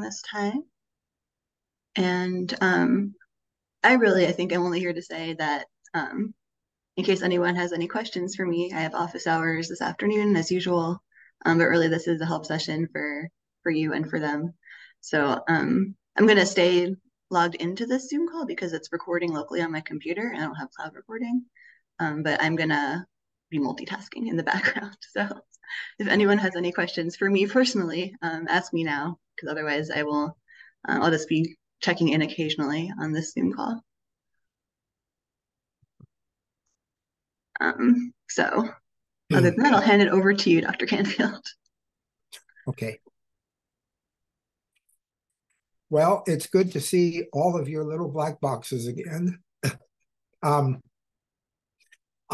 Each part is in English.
this time. And um, I really, I think I'm only here to say that um, in case anyone has any questions for me, I have office hours this afternoon as usual. Um, but really, this is a help session for for you and for them. So um, I'm going to stay logged into this Zoom call because it's recording locally on my computer. And I don't have cloud recording, um, but I'm going to be multitasking in the background. So if anyone has any questions for me personally, um, ask me now because otherwise I will, uh, I'll just be checking in occasionally on this Zoom call. Um, so other than that, I'll hand it over to you, Dr. Canfield. Okay. Well, it's good to see all of your little black boxes again. um,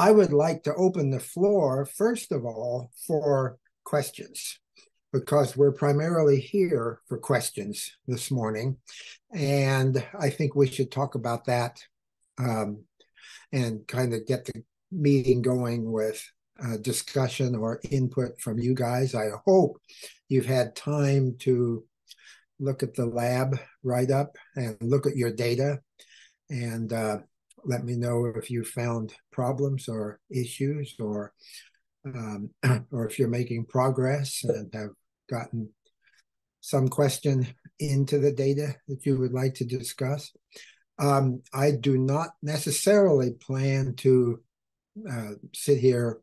I would like to open the floor, first of all, for questions, because we're primarily here for questions this morning. And I think we should talk about that um, and kind of get the meeting going with uh, discussion or input from you guys. I hope you've had time to look at the lab write up and look at your data and uh, let me know if you found problems or issues or um, or if you're making progress and have gotten some question into the data that you would like to discuss. Um, I do not necessarily plan to uh, sit here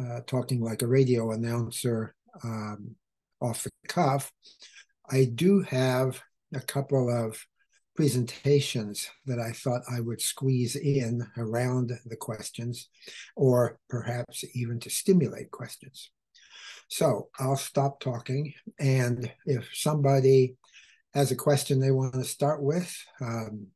uh, talking like a radio announcer um, off the cuff. I do have a couple of presentations that I thought I would squeeze in around the questions, or perhaps even to stimulate questions. So I'll stop talking. And if somebody has a question they want to start with, um,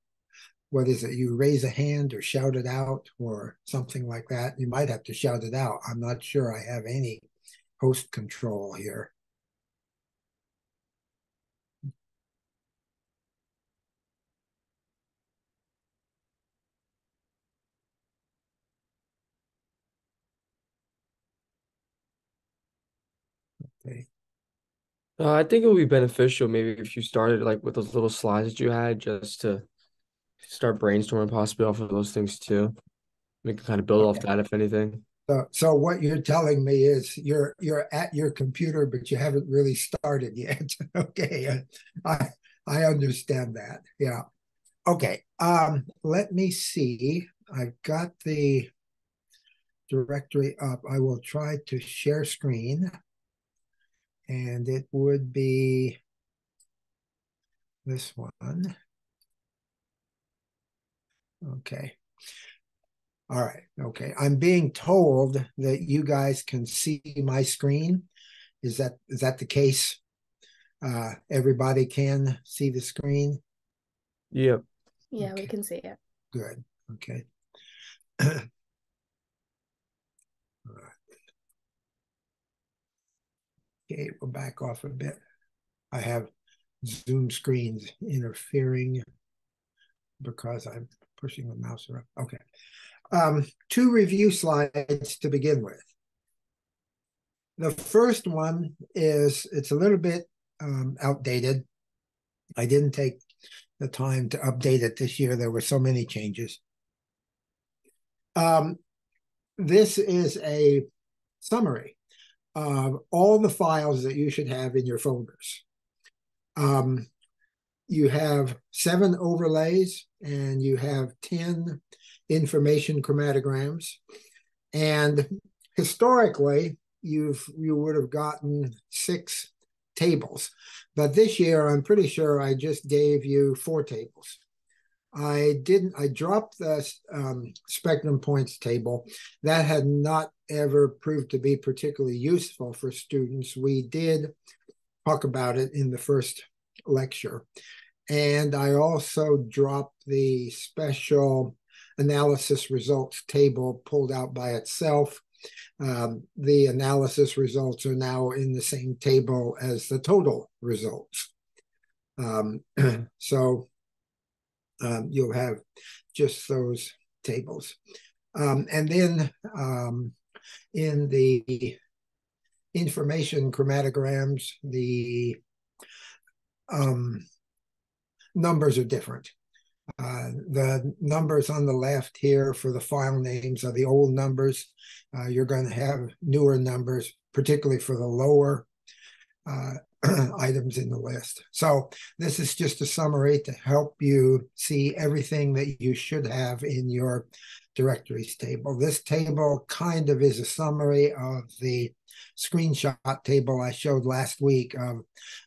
what is it? You raise a hand or shout it out or something like that. You might have to shout it out. I'm not sure I have any host control here. Okay. Uh, I think it would be beneficial maybe if you started like with those little slides that you had just to start brainstorming possibly off of those things too. We can kind of build okay. off that if anything. So, so what you're telling me is you're you're at your computer, but you haven't really started yet. okay, I I understand that. Yeah. Okay. Um, let me see. I've got the directory up. I will try to share screen and it would be this one. Okay. All right. Okay. I'm being told that you guys can see my screen. Is that is that the case? Uh, everybody can see the screen. Yep. Yeah, okay. we can see it. Good. Okay. Okay, we'll back off a bit. I have Zoom screens interfering because I'm pushing the mouse around. Okay. Um, two review slides to begin with. The first one is, it's a little bit um, outdated. I didn't take the time to update it this year. There were so many changes. Um, this is a summary of all the files that you should have in your folders. Um, you have seven overlays and you have 10 information chromatograms. And historically, you've you would have gotten six tables. But this year, I'm pretty sure I just gave you four tables. I didn't, I dropped the um, spectrum points table. That had not ever proved to be particularly useful for students. We did talk about it in the first lecture. And I also dropped the special analysis results table pulled out by itself. Um, the analysis results are now in the same table as the total results. Um, so um, you'll have just those tables. Um, and then um, in the information chromatograms, the um, numbers are different. Uh, the numbers on the left here for the file names are the old numbers. Uh, you're going to have newer numbers, particularly for the lower uh, items in the list. So this is just a summary to help you see everything that you should have in your directories table. This table kind of is a summary of the screenshot table I showed last week of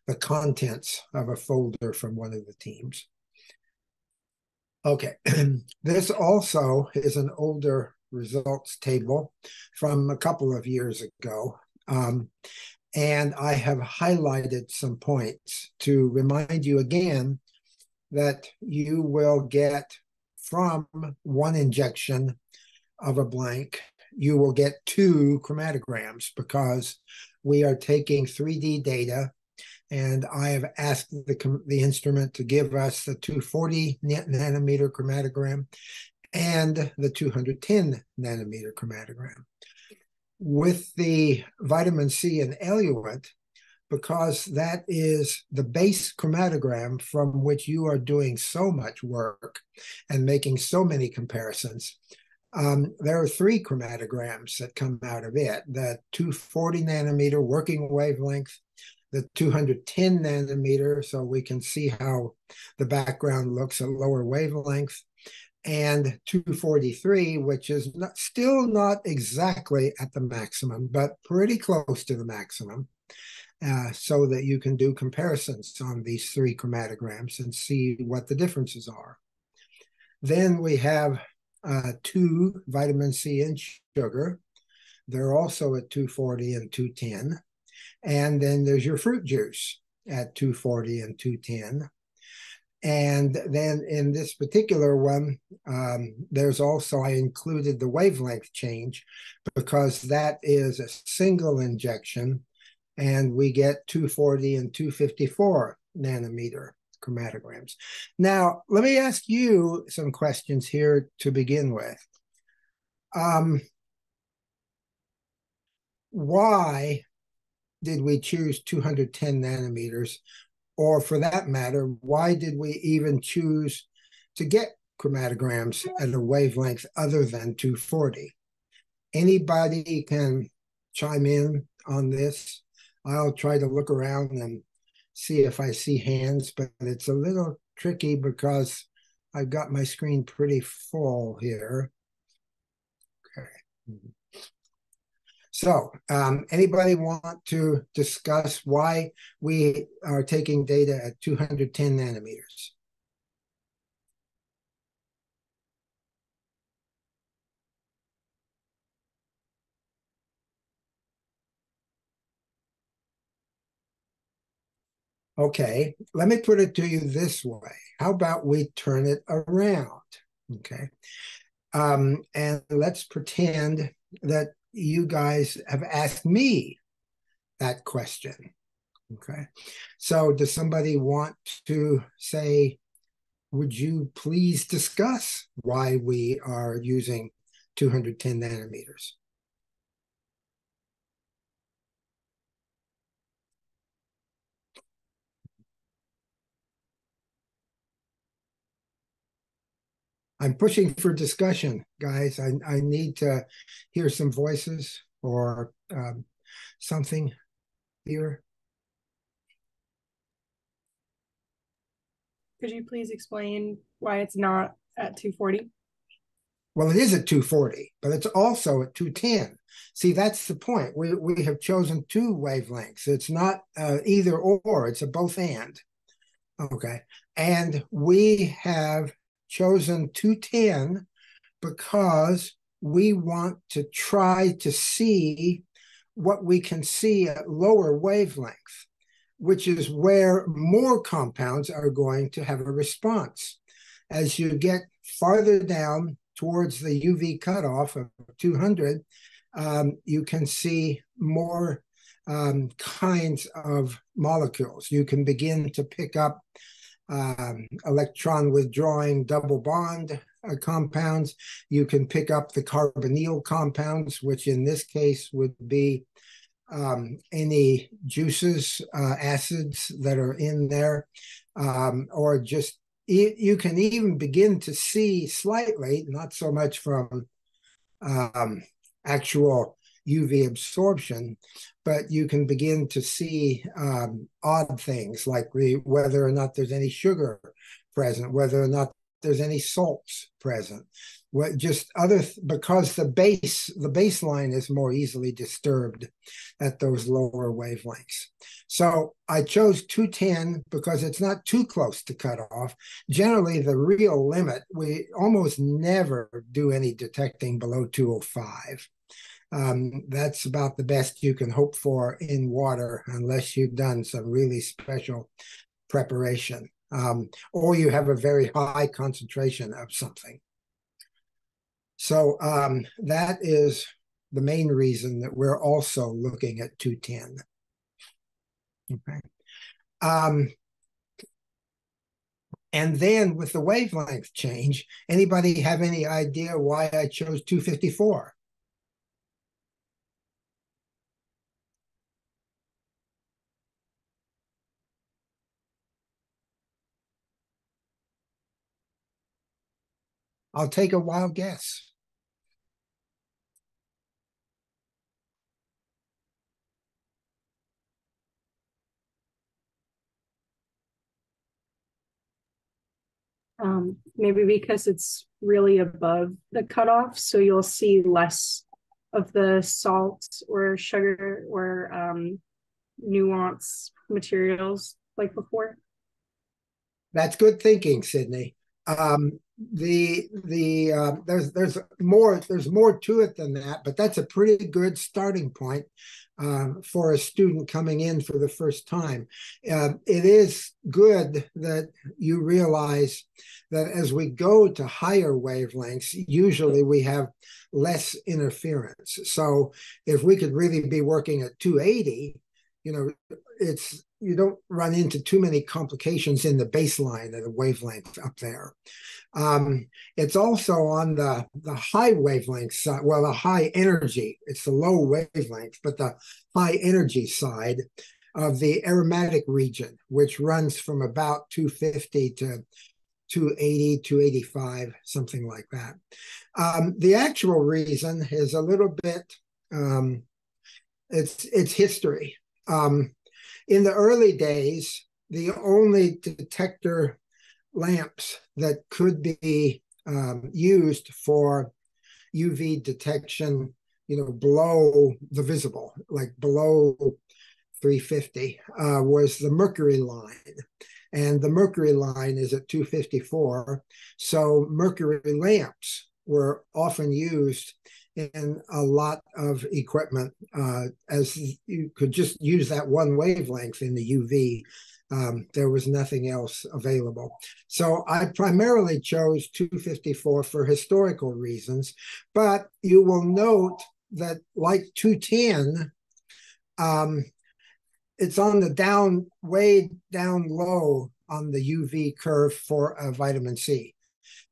the contents of a folder from one of the teams. Okay, this also is an older results table from a couple of years ago. Um, and I have highlighted some points to remind you again that you will get from one injection of a blank, you will get two chromatograms because we are taking 3D data and I have asked the, the instrument to give us the 240 nanometer chromatogram and the 210 nanometer chromatogram. With the vitamin C and eluent, because that is the base chromatogram from which you are doing so much work and making so many comparisons. Um, there are three chromatograms that come out of it the 240 nanometer working wavelength, the 210 nanometer, so we can see how the background looks at lower wavelength, and 243, which is not, still not exactly at the maximum, but pretty close to the maximum uh, so that you can do comparisons on these three chromatograms and see what the differences are. Then we have uh, two vitamin C and sugar. They're also at 240 and 210. And then there's your fruit juice at 240 and 210. And then in this particular one, um, there's also, I included the wavelength change because that is a single injection and we get 240 and 254 nanometer chromatograms. Now, let me ask you some questions here to begin with. Um, why did we choose 210 nanometers? Or for that matter, why did we even choose to get chromatograms at a wavelength other than 240? Anybody can chime in on this? I'll try to look around and see if I see hands, but it's a little tricky because I've got my screen pretty full here. Okay. Mm-hmm. So, um, anybody want to discuss why we are taking data at 210 nanometers? Okay, let me put it to you this way. How about we turn it around? Okay. Um, and let's pretend that you guys have asked me that question. Okay. So, does somebody want to say, would you please discuss why we are using 210 nanometers? I'm pushing for discussion, guys. I, I need to hear some voices or um, something here. Could you please explain why it's not at 240? Well, it is at 240, but it's also at 210. See, that's the point. We, we have chosen two wavelengths. It's not uh, either or, it's a both and. Okay. And we have chosen 210 because we want to try to see what we can see at lower wavelength, which is where more compounds are going to have a response. As you get farther down towards the UV cutoff of 200, um, you can see more um, kinds of molecules. You can begin to pick up um, electron withdrawing double bond uh, compounds. You can pick up the carbonyl compounds, which in this case would be um, any juices, uh, acids that are in there, um, or just you can even begin to see slightly, not so much from um, actual UV absorption, but you can begin to see um, odd things like whether or not there's any sugar present, whether or not there's any salts present, what just other because the base the baseline is more easily disturbed at those lower wavelengths. So i chose 210 because it's not too close to cut off. Generally the real limit we almost never do any detecting below 205 um, that's about the best you can hope for in water unless you've done some really special preparation um, or you have a very high concentration of something so um, that is the main reason that we're also looking at 210. Okay. Um, and then with the wavelength change, anybody have any idea why I chose 254? I'll take a wild guess. Um, maybe because it's really above the cutoff, so you'll see less of the salt or sugar or um, nuance materials like before. That's good thinking, Sydney. Um, the the uh, there's there's more there's more to it than that, but that's a pretty good starting point um, for a student coming in for the first time. Uh, it is good that you realize that as we go to higher wavelengths, usually we have less interference. So if we could really be working at 280, you know, it's you don't run into too many complications in the baseline of the wavelength up there. Um, it's also on the, the high wavelength side, well, the high energy, it's the low wavelength, but the high energy side of the aromatic region, which runs from about 250 to 280, 285, something like that. Um, the actual reason is a little bit, um, it's, it's history. Um, in the early days, the only detector lamps that could be um, used for UV detection, you know, below the visible, like below 350, uh, was the mercury line. And the mercury line is at 254. So mercury lamps were often used in a lot of equipment uh, as you could just use that one wavelength in the UV. Um, there was nothing else available. So I primarily chose 254 for historical reasons, but you will note that like 210, um, it's on the down, way down low on the UV curve for a vitamin C.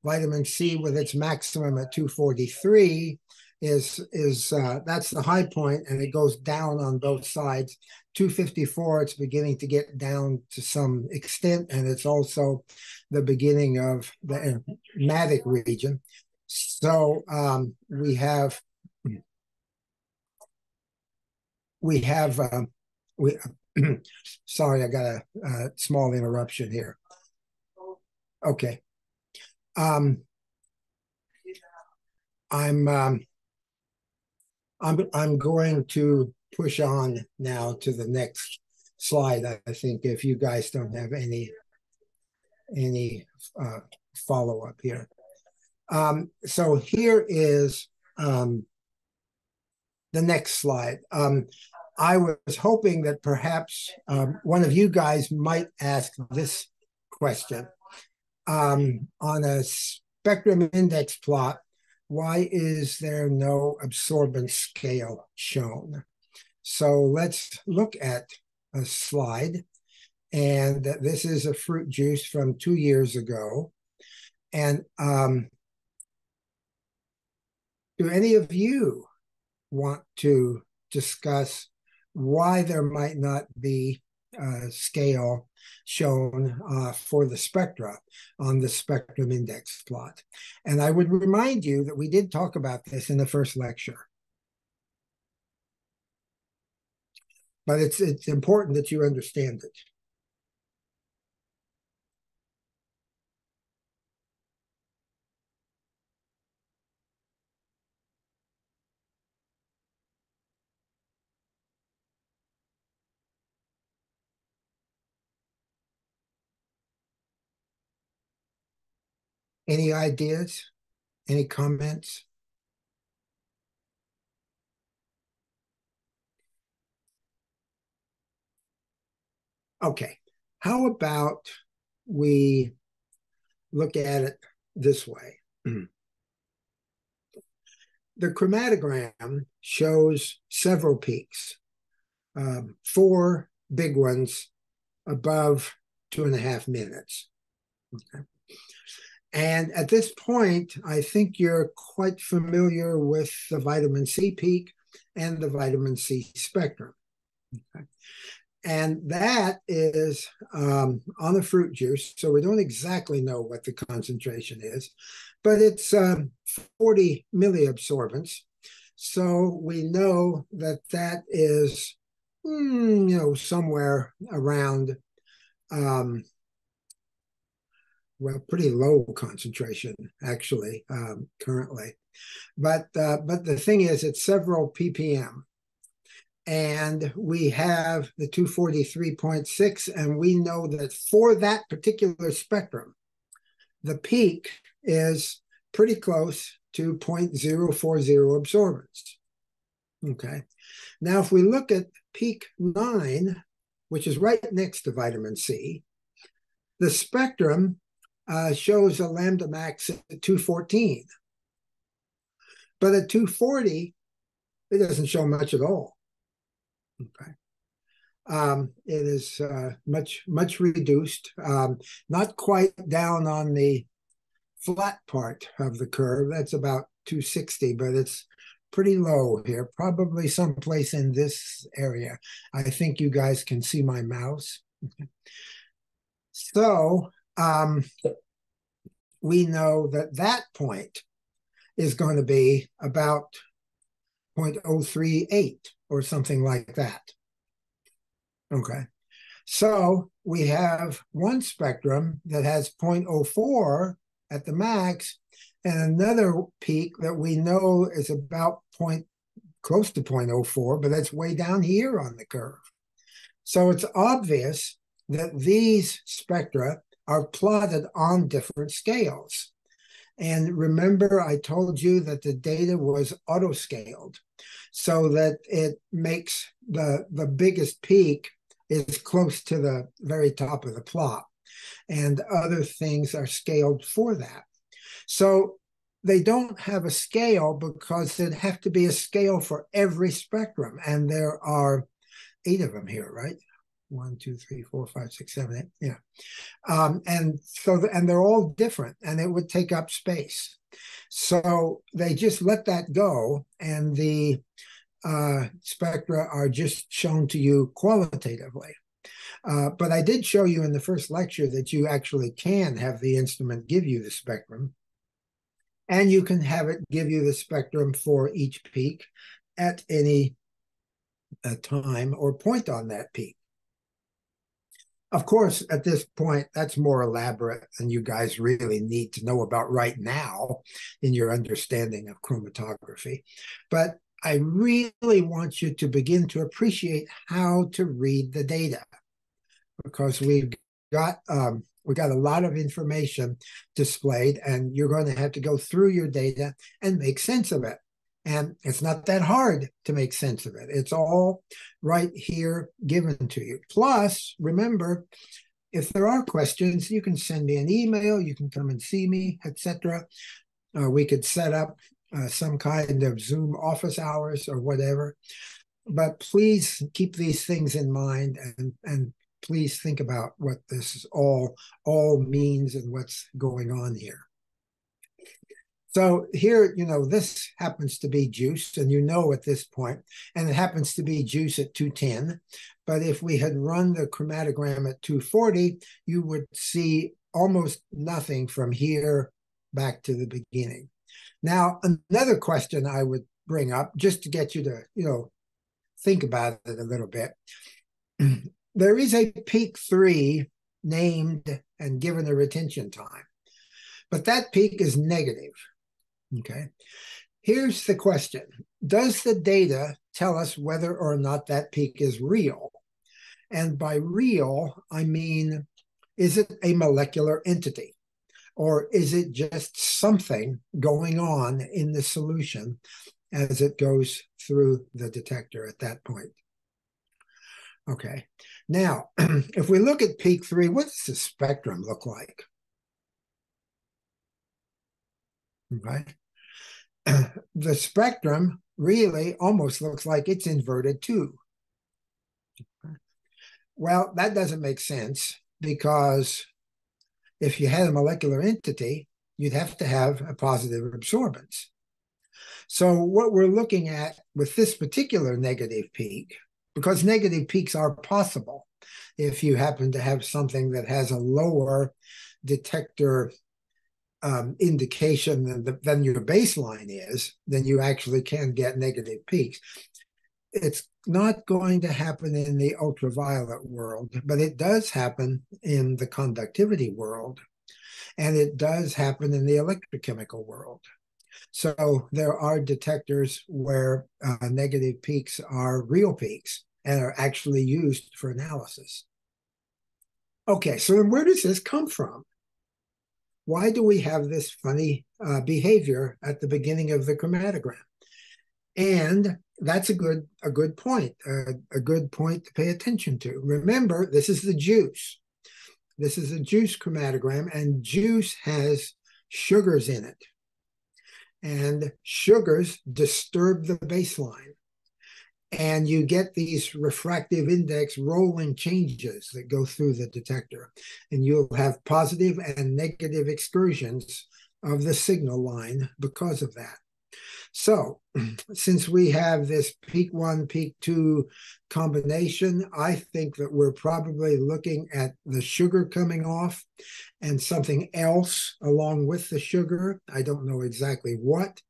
Vitamin C with its maximum at 243 is is uh, that's the high point, and it goes down on both sides. 254, it's beginning to get down to some extent, and it's also the beginning of the aromatic region. So um, we have we have um, we. sorry, I got a, a small interruption here. Okay. Um, I'm um, I'm I'm going to push on now to the next slide. I think if you guys don't have any any uh, follow up here. Um, so here is um, the next slide. Um, I was hoping that perhaps um, one of you guys might ask this question. Um, on a spectrum index plot, why is there no absorbance scale shown? So let's look at a slide. And this is a fruit juice from two years ago. And um, do any of you want to discuss why there might not be a scale shown uh, for the spectra on the spectrum index plot. And I would remind you that we did talk about this in the first lecture. But it's it's important that you understand it. Any ideas? Any comments? Okay, how about we look at it this way? the chromatogram shows several peaks, um, four big ones above two and a half minutes. Okay. And at this point, I think you're quite familiar with the vitamin C peak and the vitamin C spectrum. Okay. And that is um, on the fruit juice. So we don't exactly know what the concentration is, but it's um, 40 milliabsorbance. So we know that that is, mm, you know, somewhere around um, well, pretty low concentration actually um, currently. But uh, but the thing is, it's several ppm, and we have the 243.6, and we know that for that particular spectrum, the peak is pretty close to 0.040 absorbance. Okay. Now, if we look at peak nine, which is right next to vitamin C, the spectrum uh, shows a lambda max at 214. But at 240, it doesn't show much at all. Okay. Um, it is uh, much, much reduced, um, not quite down on the flat part of the curve. That's about 260, but it's pretty low here, probably someplace in this area. I think you guys can see my mouse. So um, we know that that point is going to be about 0.038 or something like that. Okay. So we have one spectrum that has 0.04 at the max and another peak that we know is about point close to 0.04, but that's way down here on the curve. So it's obvious that these spectra are plotted on different scales. And remember, I told you that the data was auto scaled so that it makes the, the biggest peak is close to the very top of the plot. And other things are scaled for that. So they don't have a scale because there'd have to be a scale for every spectrum. And there are eight of them here, right? One, two, three, four, five, six, seven, eight. Yeah. Um, and so, the, and they're all different and it would take up space. So they just let that go and the uh, spectra are just shown to you qualitatively. Uh, but I did show you in the first lecture that you actually can have the instrument give you the spectrum. And you can have it give you the spectrum for each peak at any uh, time or point on that peak. Of course, at this point, that's more elaborate than you guys really need to know about right now in your understanding of chromatography. But I really want you to begin to appreciate how to read the data because we've got um, we got a lot of information displayed, and you're going to have to go through your data and make sense of it. And it's not that hard to make sense of it. It's all right here given to you. Plus, remember, if there are questions, you can send me an email, you can come and see me, etc. Uh, we could set up uh, some kind of Zoom office hours or whatever. But please keep these things in mind and, and please think about what this all all means and what's going on here. So here, you know, this happens to be juice, and you know at this point, and it happens to be juice at 210. But if we had run the chromatogram at 240, you would see almost nothing from here back to the beginning. Now, another question I would bring up, just to get you to, you know, think about it a little bit. there is a peak three named and given a retention time, but that peak is negative. Okay. Here's the question Does the data tell us whether or not that peak is real? And by real, I mean, is it a molecular entity? Or is it just something going on in the solution as it goes through the detector at that point? Okay. Now, if we look at peak three, what does the spectrum look like? Okay. The spectrum really almost looks like it's inverted too. Well, that doesn't make sense because if you had a molecular entity, you'd have to have a positive absorbance. So what we're looking at with this particular negative peak, because negative peaks are possible if you happen to have something that has a lower detector um, indication than, the, than your baseline is, then you actually can get negative peaks. It's not going to happen in the ultraviolet world, but it does happen in the conductivity world, and it does happen in the electrochemical world. So there are detectors where uh, negative peaks are real peaks and are actually used for analysis. Okay, so where does this come from? Why do we have this funny uh, behavior at the beginning of the chromatogram? And that's a good a good point, a good point to pay attention to. Remember, this is the juice. This is a juice chromatogram, and juice has sugars in it. And sugars disturb the baseline and you get these refractive index rolling changes that go through the detector and you'll have positive and negative excursions of the signal line because of that. So since we have this peak one peak two combination i think that we're probably looking at the sugar coming off and something else along with the sugar. I don't know exactly what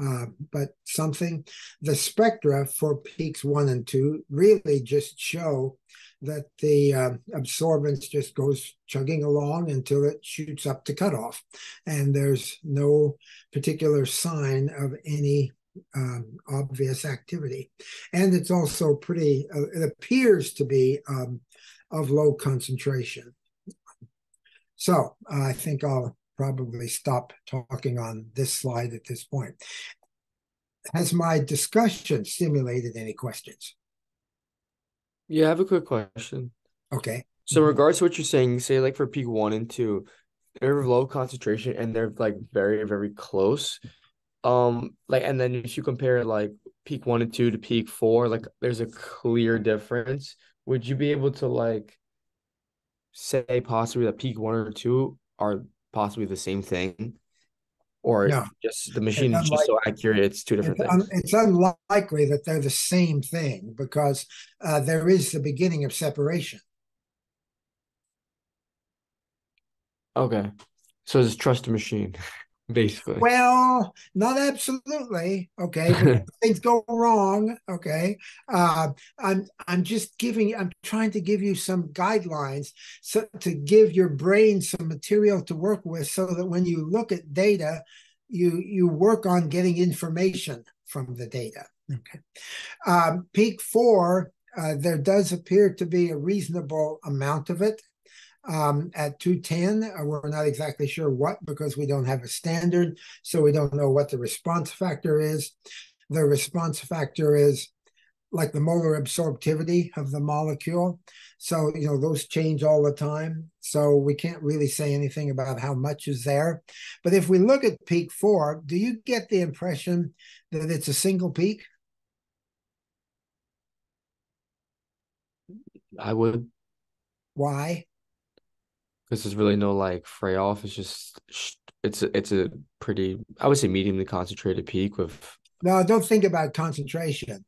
uh, but something. The spectra for peaks one and two really just show that the uh, absorbance just goes chugging along until it shoots up to cutoff. And there's no particular sign of any um, obvious activity. And it's also pretty, uh, it appears to be um, of low concentration. So I think I'll probably stop talking on this slide at this point. Has my discussion stimulated any questions? Yeah, I have a quick question. Okay. So in regards to what you're saying, say like for peak one and two, they're low concentration and they're like very, very close. Um, like and then if you compare like peak one and two to peak four, like there's a clear difference. Would you be able to like say possibly that peak one or two are possibly the same thing? Or No. just the machine is just so accurate, it's two different It's, un- things. it's unlikely that they're the same thing because uh, there is the beginning of separation. Okay. So just trust the machine, basically. Well, not absolutely. Okay, things go wrong. Okay, uh, I'm I'm just giving. I'm trying to give you some guidelines so to give your brain some material to work with, so that when you look at data, you you work on getting information from the data. Okay, um, peak four. Uh, there does appear to be a reasonable amount of it um, at 210. Uh, we're not exactly sure what because we don't have a standard, so we don't know what the response factor is. The response factor is like the molar absorptivity of the molecule. So, you know, those change all the time. So we can't really say anything about how much is there. But if we look at peak four, do you get the impression that it's a single peak? I would, Why? Because there's really no like fray off. It's just it's a, it's a pretty I would say mediumly concentrated peak with No, don't think about concentration.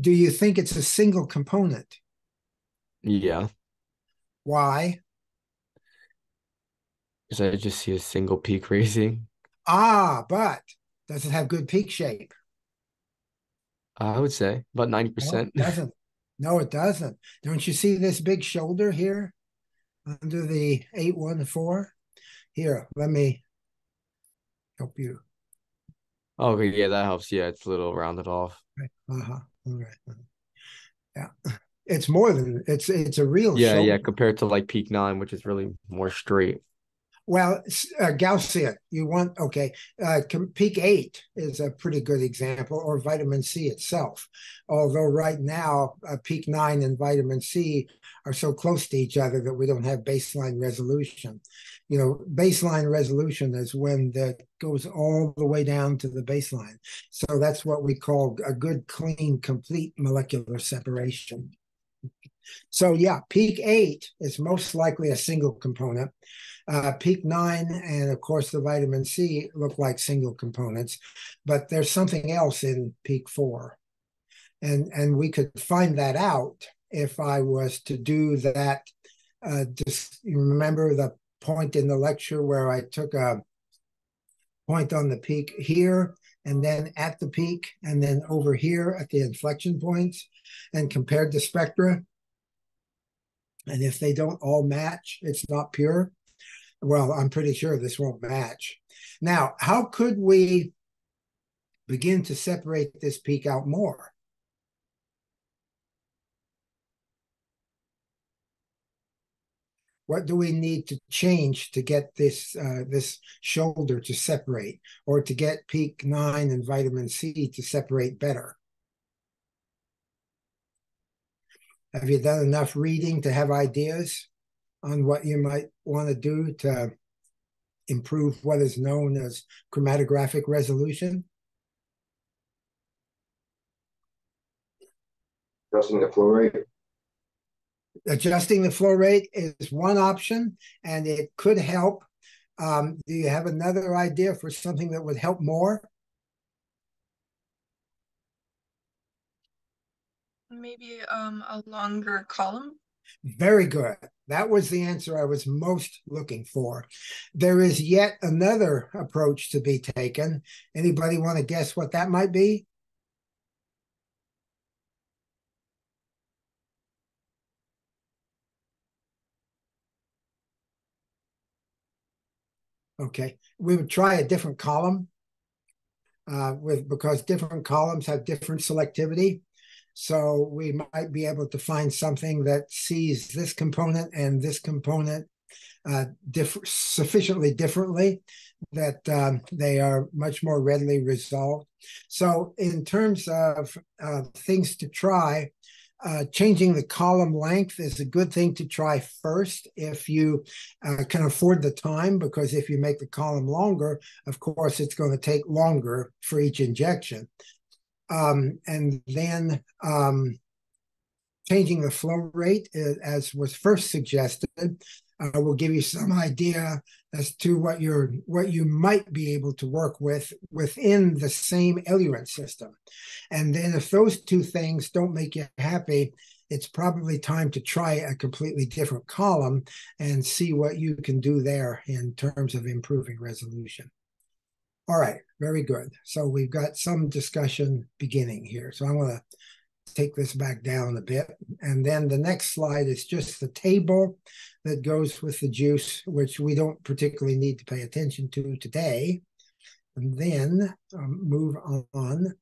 Do you think it's a single component? yeah, Why? because I just see a single peak raising. Ah, but does it have good peak shape? I would say about ninety No, percent. it doesn't. No, it doesn't. Don't you see this big shoulder here under the 814? Here, let me help you. Okay, yeah, that helps. Yeah, it's a little rounded off. Uh-huh. All right. Yeah. It's more than it's it's a real Yeah, yeah, compared to like peak nine, which is really more straight. Well, uh, Gaussian, you want, okay, uh, peak eight is a pretty good example, or vitamin C itself. Although right now, uh, peak nine and vitamin C are so close to each other that we don't have baseline resolution. You know, baseline resolution is when that goes all the way down to the baseline. So that's what we call a good, clean, complete molecular separation. So yeah, peak eight is most likely a single component. Uh, peak nine and of course the vitamin C look like single components, but there's something else in peak four. And, and we could find that out if I was to do that. Uh, just remember the point in the lecture where I took a point on the peak here and then at the peak and then over here at the inflection points and compared the spectra. And if they don't all match, it's not pure. Well, I'm pretty sure this won't match. Now, how could we begin to separate this peak out more? What do we need to change to get this uh, this shoulder to separate, or to get peak nine and vitamin C to separate better? Have you done enough reading to have ideas on what you might want to do to improve what is known as chromatographic resolution? Adjusting the flow rate. Adjusting the flow rate is one option, and it could help. Um, do you have another idea for something that would help more? Maybe um a longer column. Very good. That was the answer I was most looking for. There is yet another approach to be taken. Anybody want to guess what that might be? Okay, we would try a different column uh, with because different columns have different selectivity. So we might be able to find something that sees this component and this component uh, diff sufficiently differently that um, they are much more readily resolved. So in terms of uh, things to try, uh, changing the column length is a good thing to try first if you uh, can afford the time, because if you make the column longer, of course, it's going to take longer for each injection. Um, and then um, changing the flow rate, uh, as was first suggested, uh, will give you some idea as to what you're what you might be able to work with within the same eluent system. And then if those two things don't make you happy, it's probably time to try a completely different column and see what you can do there in terms of improving resolution. All right, very good. So we've got some discussion beginning here. So I'm going to take this back down a bit. And then the next slide is just the table that goes with the juice, which we don't particularly need to pay attention to today. And then um, move on.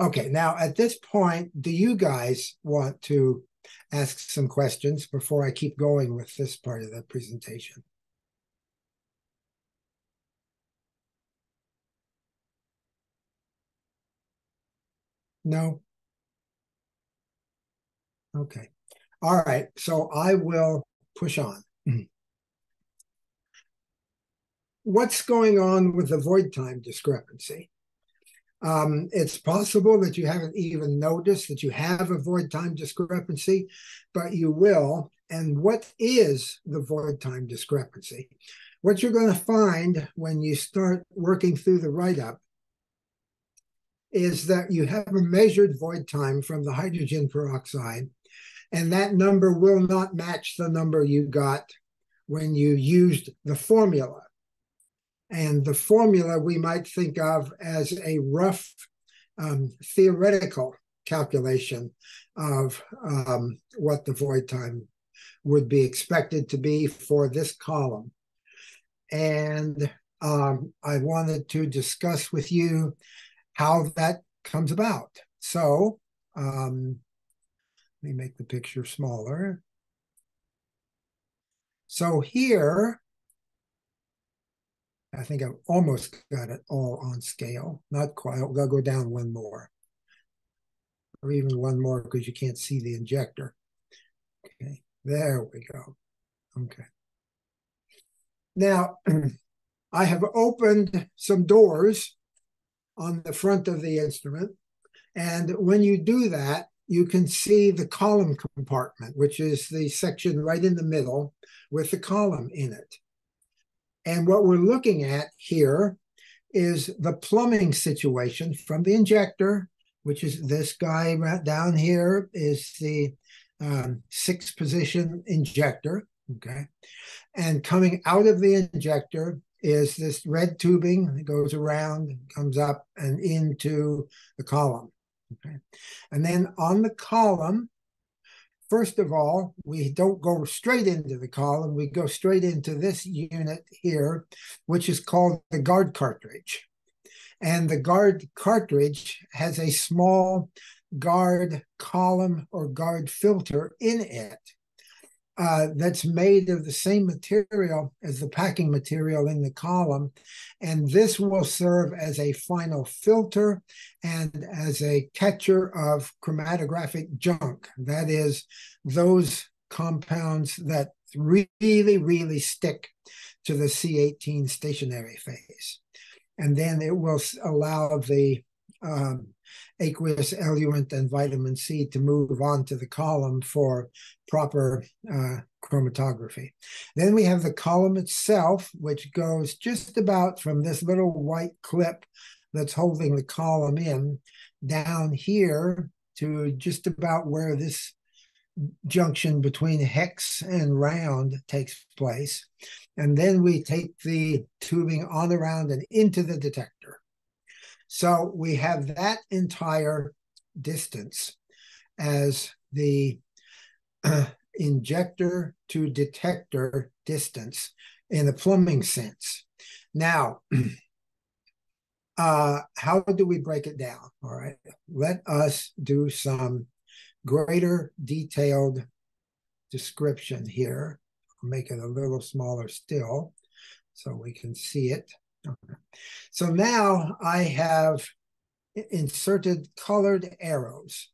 Okay, now at this point, do you guys want to ask some questions before I keep going with this part of the presentation? No? Okay. All right. So I will push on. What's going on with the void time discrepancy? Um, it's possible that you haven't even noticed that you have a void time discrepancy, but you will and what is the void time discrepancy? What you're going to find when you start working through the write-up is that you have a measured void time from the hydrogen peroxide, and that number will not match the number you got when you used the formula. And the formula we might think of as a rough um, theoretical calculation of um, what the void time would be expected to be for this column. And um, I wanted to discuss with you how that comes about. So um, let me make the picture smaller. So here, I think I've almost got it all on scale. Not quite. I'll go down one more. Or even one more because you can't see the injector. Okay, there we go. Okay. Now, I have opened some doors on the front of the instrument. And when you do that, you can see the column compartment, which is the section right in the middle with the column in it. And what we're looking at here is the plumbing situation from the injector, which is this guy right down here is the um, six position injector. Okay. And coming out of the injector is this red tubing that goes around, comes up and into the column. Okay. And then on the column, First of all, we don't go straight into the column. We go straight into this unit here, which is called the guard cartridge. And the guard cartridge has a small guard column or guard filter in it uh, that's made of the same material as the packing material in the column. And this will serve as a final filter and as a catcher of chromatographic junk. That is, those compounds that really, really stick to the C18 stationary phase. And then it will allow the um, aqueous eluent and vitamin C to move on to the column for proper uh, chromatography. Then we have the column itself, which goes just about from this little white clip that's holding the column in down here to just about where this junction between hex and round takes place. And then we take the tubing on around and into the detector. So we have that entire distance as the uh, injector to detector distance in the plumbing sense. Now, uh, how do we break it down? All right, let us do some greater detailed description here. Make it a little smaller still so we can see it. So now I have inserted colored arrows.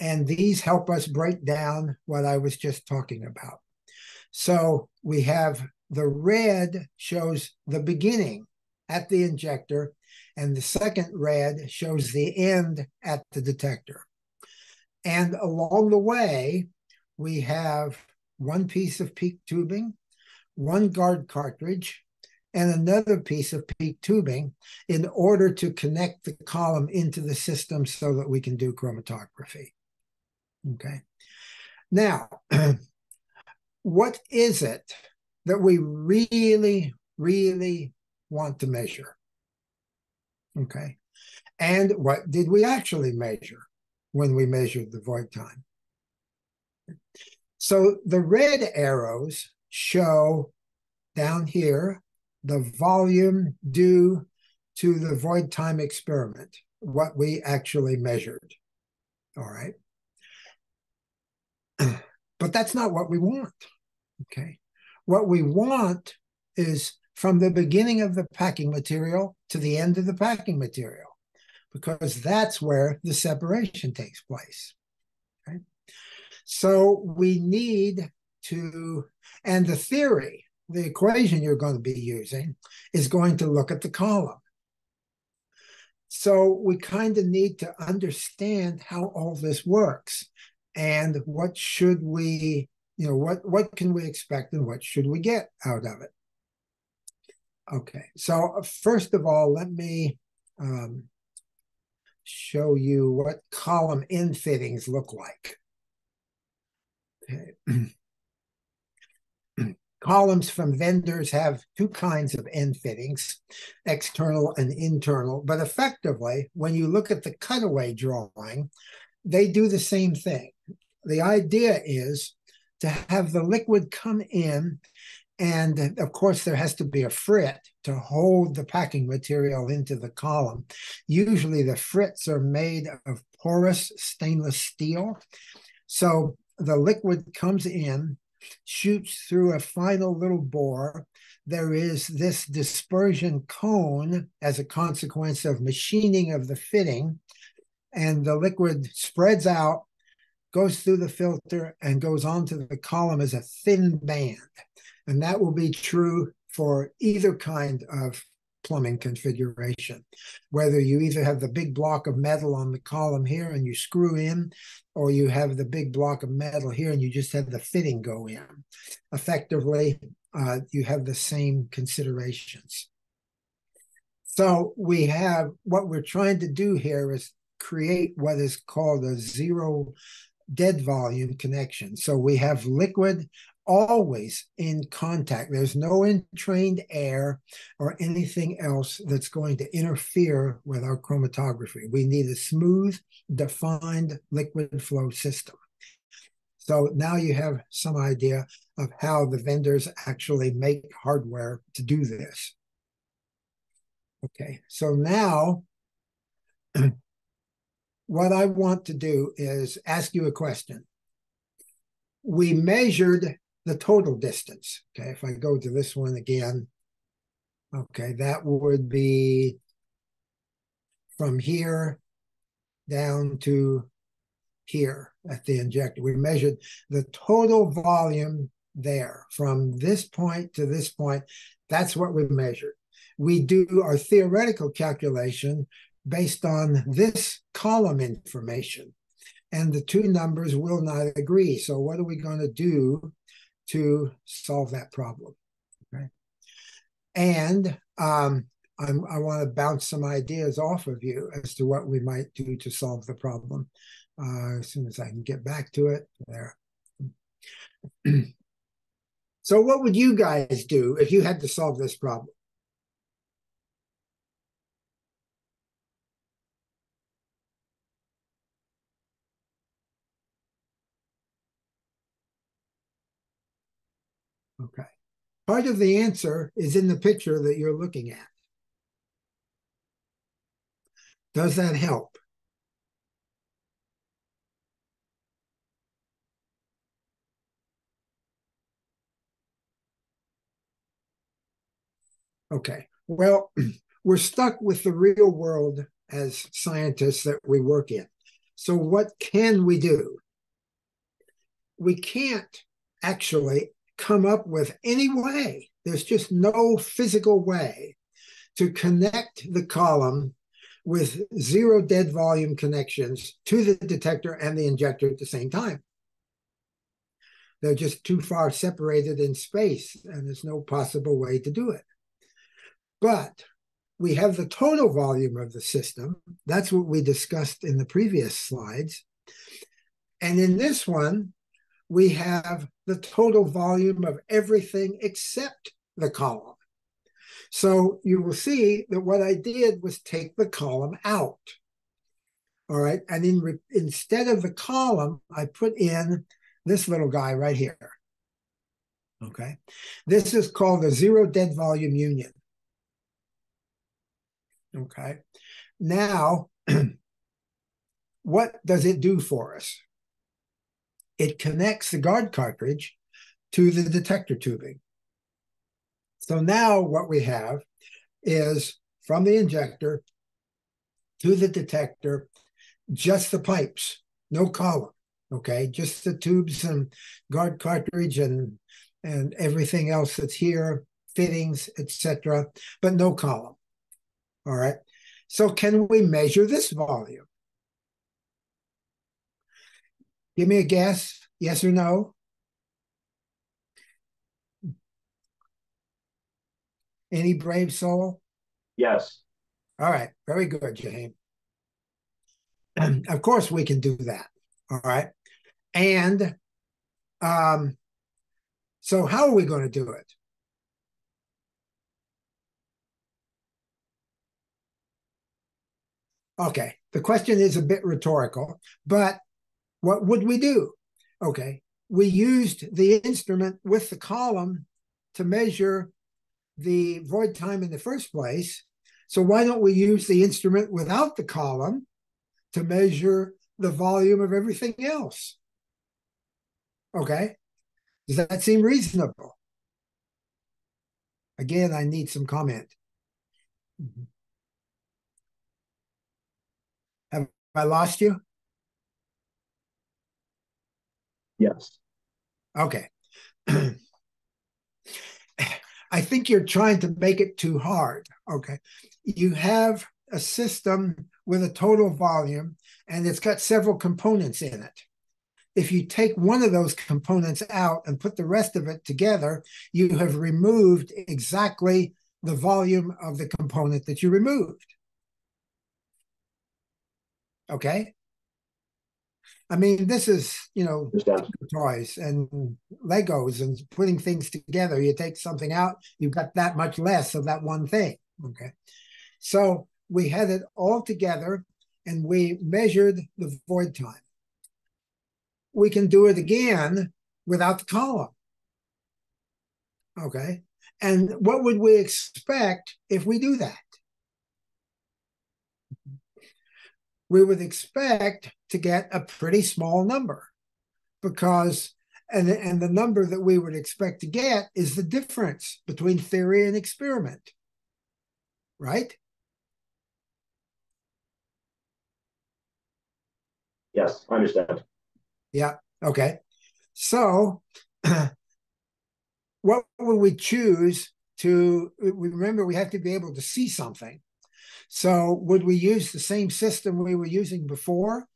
And these help us break down what I was just talking about. So we have the red shows the beginning at the injector, and the second red shows the end at the detector. And along the way, we have one piece of PEEK tubing, one guard cartridge, and another piece of PEEK tubing in order to connect the column into the system so that we can do chromatography. Okay. Now, what is it that we really, really want to measure? Okay. And what did we actually measure when we measured the void time? So the red arrows show down here the volume due to the void time experiment, what we actually measured. All right. But that's not what we want. Okay. What we want is from the beginning of the packing material to the end of the packing material, because that's where the separation takes place. Okay. So we need to, and the theory the equation you're going to be using is going to look at the column. So we kind of need to understand how all this works and what should we you know, what, what can we expect and what should we get out of it? Okay, so first of all, let me um, show you what column end fittings look like. Okay. Columns from vendors have two kinds of end fittings, external and internal, but effectively, when you look at the cutaway drawing, they do the same thing. The idea is to have the liquid come in and of course, there has to be a frit to hold the packing material into the column. Usually, the frits are made of porous stainless steel. So the liquid comes in, shoots through a final little bore. There is this dispersion cone as a consequence of machining of the fitting, and the liquid spreads out, goes through the filter, and goes onto the column as a thin band. And that will be true for either kind of plumbing configuration. Whether you either have the big block of metal on the column here and you screw in, or you have the big block of metal here and you just have the fitting go in. Effectively, uh, you have the same considerations. So we have what we're trying to do here is create what is called a zero dead volume connection. So we have liquid always in contact. There's no entrained air or anything else that's going to interfere with our chromatography. We need a smooth, defined liquid flow system. So now you have some idea of how the vendors actually make hardware to do this. Okay, so now what I want to do is ask you a question. We measured the total distance. Okay, if I go to this one again, okay, that would be from here down to here at the injector. We measured the total volume there from this point to this point. That's what we measured. We do our theoretical calculation based on this column information, and the two numbers will not agree. So, what are we going to do to solve that problem. Okay. And um, i want to bounce some ideas off of you as to what we might do to solve the problem. Uh, as soon as I can get back to it, there. so, what would you guys do if you had to solve this problem? Okay. Part of the answer is in the picture that you're looking at. Does that help? Okay. Well, we're stuck with the real world as scientists that we work in. So, what can we do? We can't actually come up with any way. There's just no physical way to connect the column with zero dead volume connections to the detector and the injector at the same time. They're just too far separated in space, and there's no possible way to do it. But we have the total volume of the system. That's what we discussed in the previous slides. And in this one, we have the total volume of everything except the column. So you will see that what I did was take the column out. All right. And in instead of the column, I put in this little guy right here. Okay. This is called the zero dead volume union. Okay. Now, what does it do for us? It connects the guard cartridge to the detector tubing. So now what we have is from the injector to the detector, just the pipes, no column. Okay, just the tubes and guard cartridge and and everything else that's here, fittings, etc., but no column. All right. So can we measure this volume? Give me a guess, yes or no. Any brave soul? Yes. All right, very good, Jahim. Of course, we can do that. All right, and um, so how are we going to do it? Okay, the question is a bit rhetorical, but what would we do? Okay, we used the instrument with the column to measure the void time in the first place. So why don't we use the instrument without the column to measure the volume of everything else? Okay, does that seem reasonable? Again, I need some comment. Have I lost you? Yes. Okay. I think you're trying to make it too hard. Okay. You have a system with a total volume and it's got several components in it. If you take one of those components out and put the rest of it together, you have removed exactly the volume of the component that you removed. Okay. I mean, this is, you know, toys and Legos and putting things together. You take something out, you've got that much less of that one thing. Okay. So we had it all together and we measured the void time. We can do it again without the column. Okay. And what would we expect if we do that? We would expect to get a pretty small number because and, and the number that we would expect to get is the difference between theory and experiment right? Yes, I understand. yeah okay. So what would we choose to remember we have to be able to see something so would we use the same system we were using before?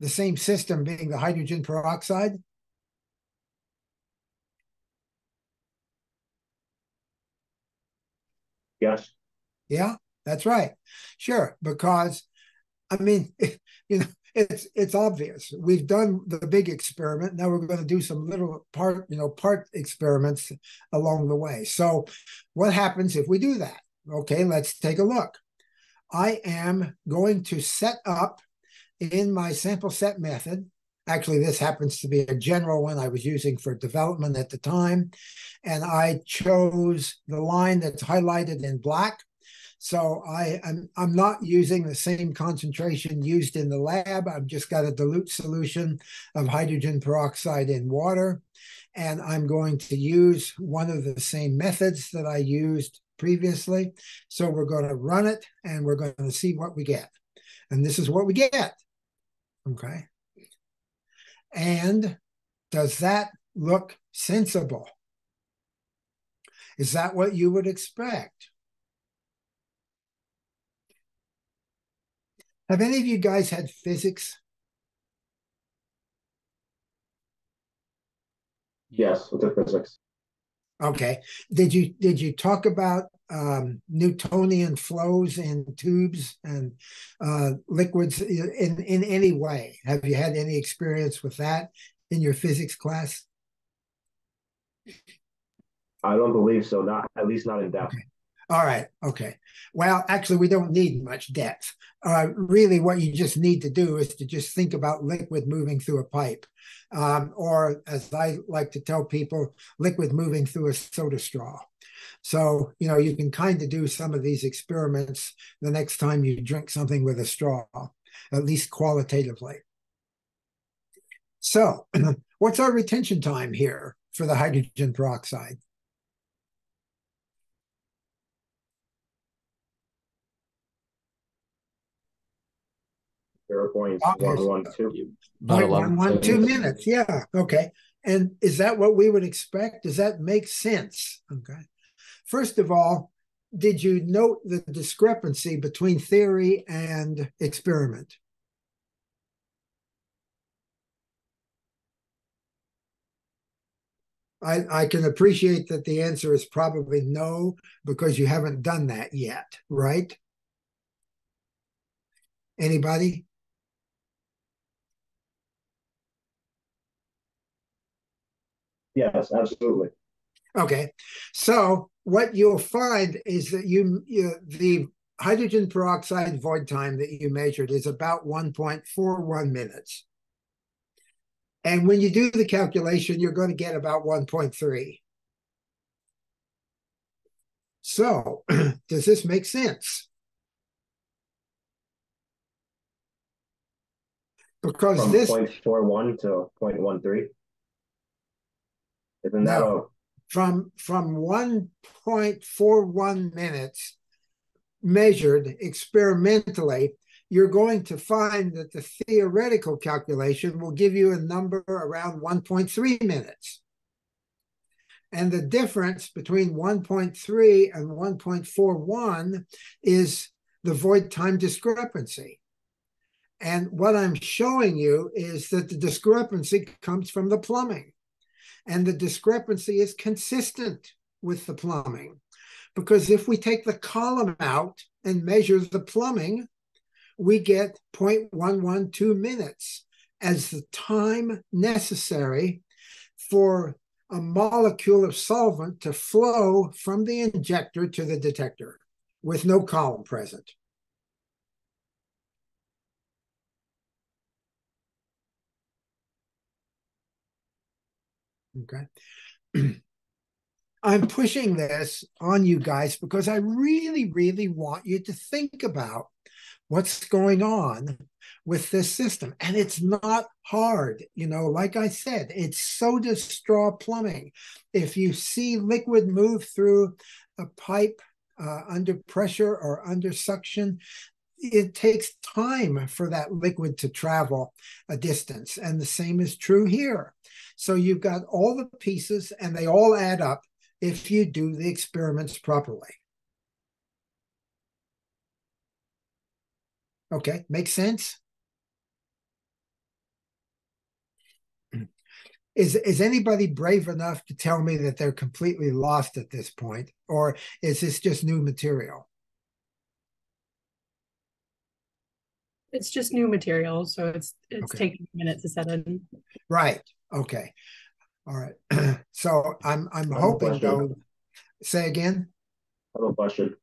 The same system being the hydrogen peroxide? Yes. Yeah, that's right. Sure, because I mean, you know, it's it's obvious. We've done the big experiment. Now we're going to do some little part, you know, part experiments along the way. So what happens if we do that? Okay, let's take a look. I am going to set up in my sample set method. Actually, this happens to be a general one I was using for development at the time. And I chose the line that's highlighted in black. So I, am I'm, I'm not using the same concentration used in the lab. I've just got a dilute solution of hydrogen peroxide in water. And I'm going to use one of the same methods that I used previously. So we're going to run it and we're going to see what we get. And this is what we get. Okay. And does that look sensible? Is that what you would expect? Have any of you guys had physics? Yes, with the physics. Okay. Did you did you talk about um, Newtonian flows in tubes and uh, liquids in in any way? Have you had any experience with that in your physics class? I don't believe so. Not at least not in depth. Okay. All right. Okay. Well, actually, we don't need much depth. Uh, really, what you just need to do is to just think about liquid moving through a pipe, um, or as I like to tell people, liquid moving through a soda straw. So, you know, you can kind of do some of these experiments the next time you drink something with a straw, at least qualitatively. So, what's our retention time here for the hydrogen peroxide? Zero point one one two. About One, two minutes. Yeah. Okay. And is that what we would expect? Does that make sense? Okay. First of all, did you note the discrepancy between theory and experiment? I, I can appreciate that the answer is probably no because you haven't done that yet, right? Anybody? Yes, absolutely. Okay, so what you'll find is that you, you the hydrogen peroxide void time that you measured is about 1.41 minutes. And when you do the calculation, you're going to get about 1.3. So, does this make sense? Because From this point four one to point one three. Isn't that No. from from 1.41 minutes measured experimentally, you're going to find that the theoretical calculation will give you a number around 1.3 minutes. And the difference between 1.3 and 1.41 is the void time discrepancy. And what I'm showing you is that the discrepancy comes from the plumbing. And the discrepancy is consistent with the plumbing. Because if we take the column out and measure the plumbing, we get 0.112 minutes as the time necessary for a molecule of solvent to flow from the injector to the detector with no column present. Okay. I'm pushing this on you guys because I really, really want you to think about what's going on with this system. And it's not hard. You know, like I said, it's soda straw plumbing. If you see liquid move through a pipe uh, under pressure or under suction, it takes time for that liquid to travel a distance. And the same is true here. So you've got all the pieces and they all add up if you do the experiments properly. Okay, makes sense? Is, is anybody brave enough to tell me that they're completely lost at this point, or is this just new material? It's just new material, so it's it's Okay. taking a minute to set in. Right. Okay. All right. so I'm I'm hoping question. though. Say again. Have question.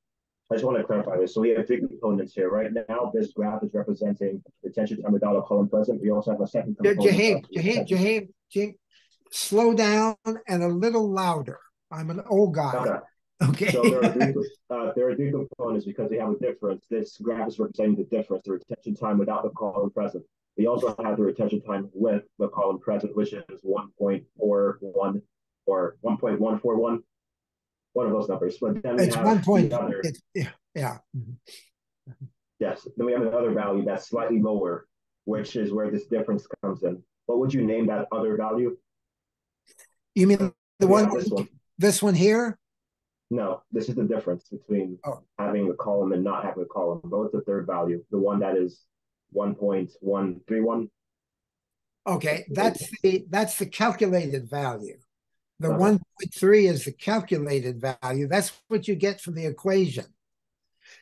I just want to clarify this. So we have three components here. Right now, this graph is representing the retention time without a column present. We also have a second component. Jaheim, Jaheim, Jaheim, Jaheim, slow down and a little louder. I'm an old guy. Okay. Okay. So there are three, uh, there are three components because they have a difference. This graph is representing the difference, the retention time without the column present. We also have the retention time with the column present, which is one point four one or one point one four one. One of those numbers. But then we it's have one point. the other, It's, yeah, yeah. yes. Then we have another value that's slightly lower, which is where this difference comes in. What would you name that other value? You mean the one, This one. this one here? No, this is the difference between Oh. having a column and not having a column. What's the third value? The one that is one point one three one. Okay, that's the that's the calculated value. The Okay. one point three is the calculated value. That's what you get from the equation.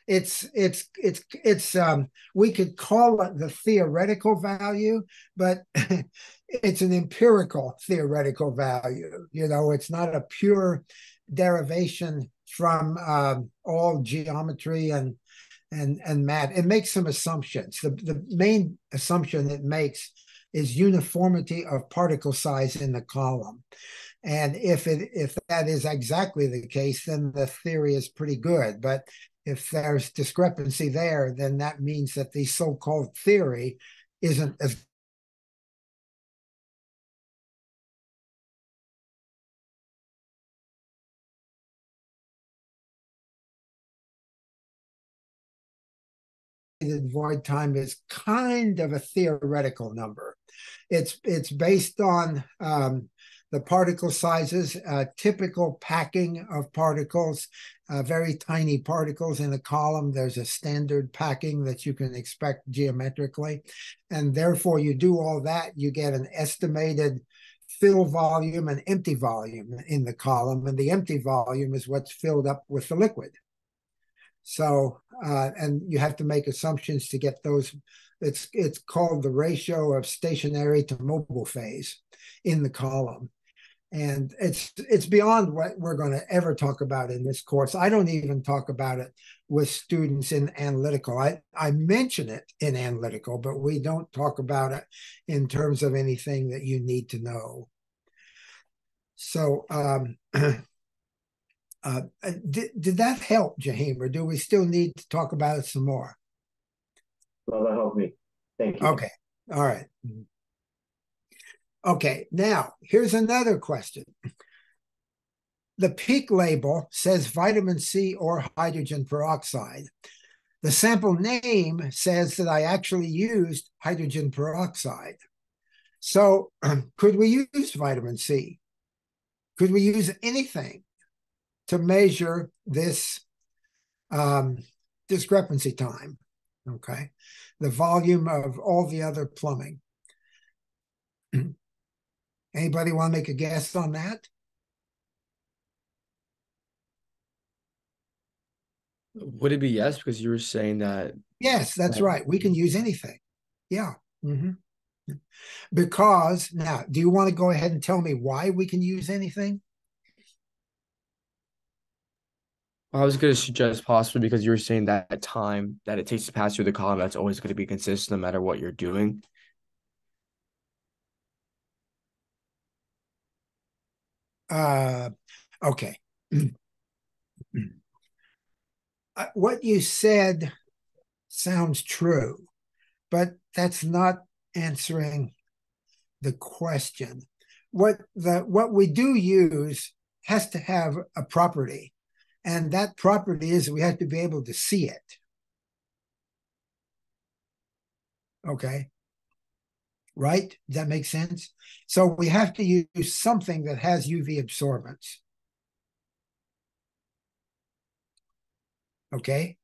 It's it's it's it's um we could call it the theoretical value, but it's an empirical theoretical value. You know, it's not a pure derivation from um, all geometry and and and math. It makes some assumptions. The the main assumption it makes is uniformity of particle size in the column. And if it if that is exactly the case, then the theory is pretty good. But if there's discrepancy there, then that means that the so-called theory isn't as void time is kind of a theoretical number. It's it's based on um, the particle sizes, uh, typical packing of particles, uh, very tiny particles in a column. There's a standard packing that you can expect geometrically, and therefore you do all that, you get an estimated fill volume and empty volume in the column, and the empty volume is what's filled up with the liquid. So, uh, and you have to make assumptions to get those. It's it's called the ratio of stationary to mobile phase in the column, and it's it's beyond what we're going to ever talk about in this course. I don't even talk about it with students in analytical. I I mention it in analytical, but we don't talk about it in terms of anything that you need to know. So. Um, Uh, uh, did, did that help, Jahim, or do we still need to talk about it some more? Well, that helped me. Thank you. Okay. All right. Okay. Now, here's another question. The peak label says vitamin C or hydrogen peroxide. The sample name says that I actually used hydrogen peroxide. So, could we use vitamin C? Could we use anything? To measure this um, discrepancy time, okay? The volume of all the other plumbing. Anybody want to make a guess on that? Would it be yes? Because you were saying that. Yes, that's right. We can use anything. Yeah. Mm-hmm. Because now, do you want to go ahead and tell me why we can use anything? I was going to suggest possibly because you were saying that time that it takes to pass through the column, that's always going to be consistent no matter what you're doing. Uh, okay. uh, what you said sounds true, but that's not answering the question. What the what we do use has to have a property and that property is we have to be able to see it. Okay. Right? Does that make sense? So we have to use something that has UV absorbance. Okay.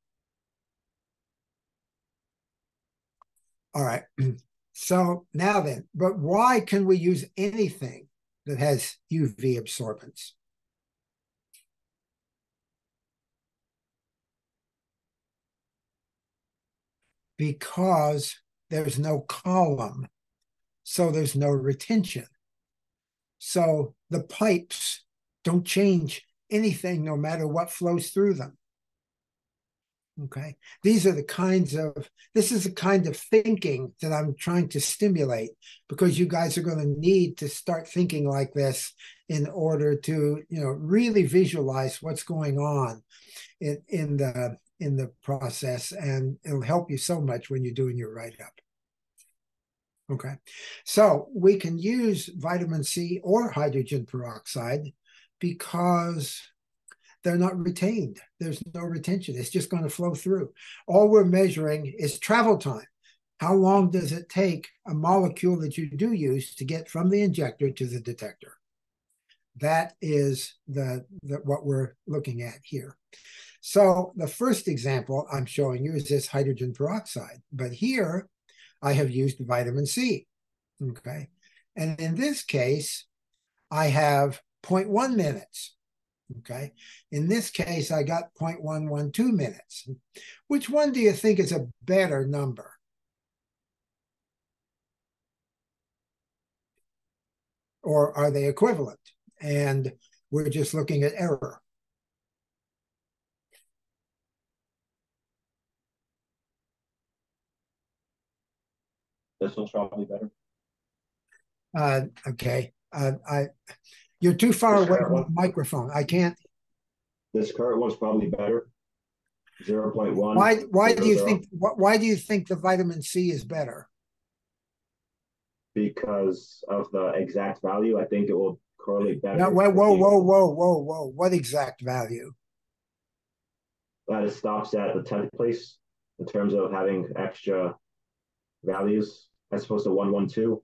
All right. So now then, but why can we use anything that has UV absorbance? Because there's no column. So there's no retention. So the pipes don't change anything no matter what flows through them. Okay. These are the kinds of, this is the kind of thinking that I'm trying to stimulate because you guys are going to need to start thinking like this in order to, you know, really visualize what's going on in, in the in the process and it'll help you so much when you're doing your write-up. Okay, so we can use vitamin C or hydrogen peroxide because they're not retained. There's no retention. It's just going to flow through. All we're measuring is travel time. How long does it take a molecule that you do use to get from the injector to the detector? That is the, the what we're looking at here. So the first example I'm showing you is this hydrogen peroxide. But here I have used vitamin C. Okay. And in this case, I have 0.1 minutes. Okay. In this case, I got 0.112 minutes. Which one do you think is a better number? Or are they equivalent? And we're just looking at error. This one's probably better. Uh, okay. Uh, I, you're too far This away from the microphone. I can't. This current one's probably better. Zero point one. Why? Why do you think? wh- Why do you think the vitamin C is better? Because of the exact value, I think it will correlate better. No, whoa, whoa, whoa, whoa, whoa, whoa! What exact value? That it stops at the tenth place in terms of having extra values as opposed to one one two.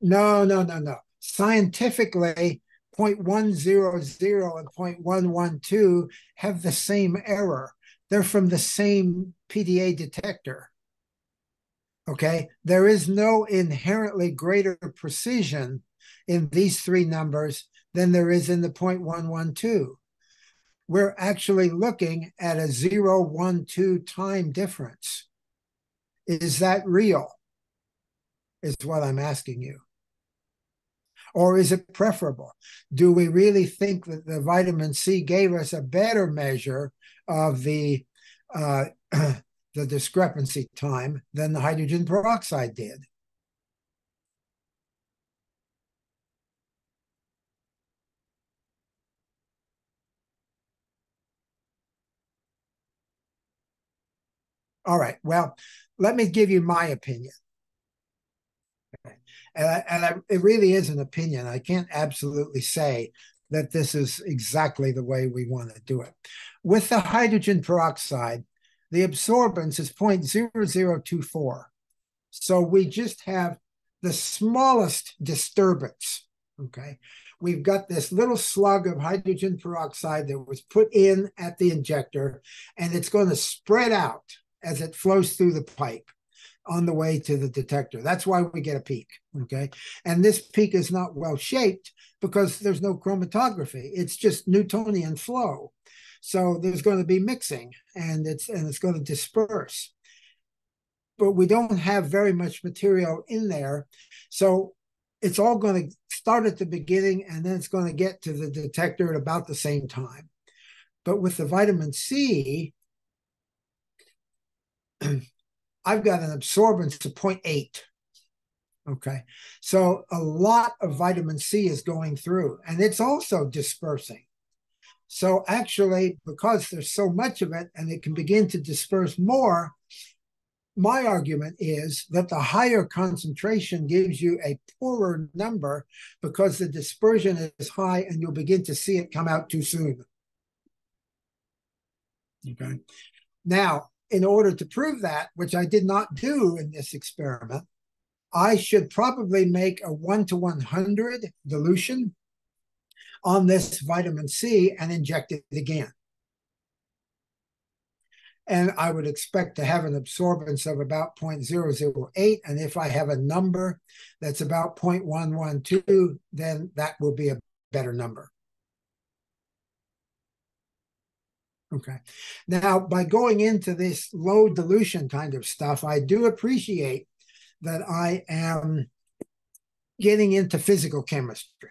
No, no, no, no. Scientifically, 0.100 and 0.112 have the same error. They're from the same PDA detector. Okay. There is no inherently greater precision in these three numbers than there is in the 0.112. We're actually looking at a 0.12 time difference. Is that real? Is what I'm asking you. Or is it preferable? Do we really think that the vitamin C gave us a better measure of the uh, the discrepancy time than the hydrogen peroxide did? All right. Well, let me give you my opinion. And, I, and I, it really is an opinion. I can't absolutely say that this is exactly the way we want to do it. With the hydrogen peroxide, the absorbance is 0.0024. So we just have the smallest disturbance. Okay. We've got this little slug of hydrogen peroxide that was put in at the injector, and it's going to spread out as it flows through the pipe on the way to the detector. That's why we get a peak. Okay. And this peak is not well shaped because there's no chromatography. It's just Newtonian flow. So there's going to be mixing and it's and it's going to disperse. But we don't have very much material in there. So it's all going to start at the beginning and then it's going to get to the detector at about the same time. But with the vitamin C, I've got an absorbance of 0.8. Okay. So a lot of vitamin C is going through and it's also dispersing. So actually, because there's so much of it and it can begin to disperse more, my argument is that the higher concentration gives you a poorer number because the dispersion is high and you'll begin to see it come out too soon. Okay. Now, in order to prove that, which I did not do in this experiment, I should probably make a 1 to 100 dilution on this vitamin C and inject it again. And I would expect to have an absorbance of about 0.008. And if I have a number that's about 0.112, then that will be a better number. Okay. Now, by going into this low dilution kind of stuff, I do appreciate that I am getting into physical chemistry.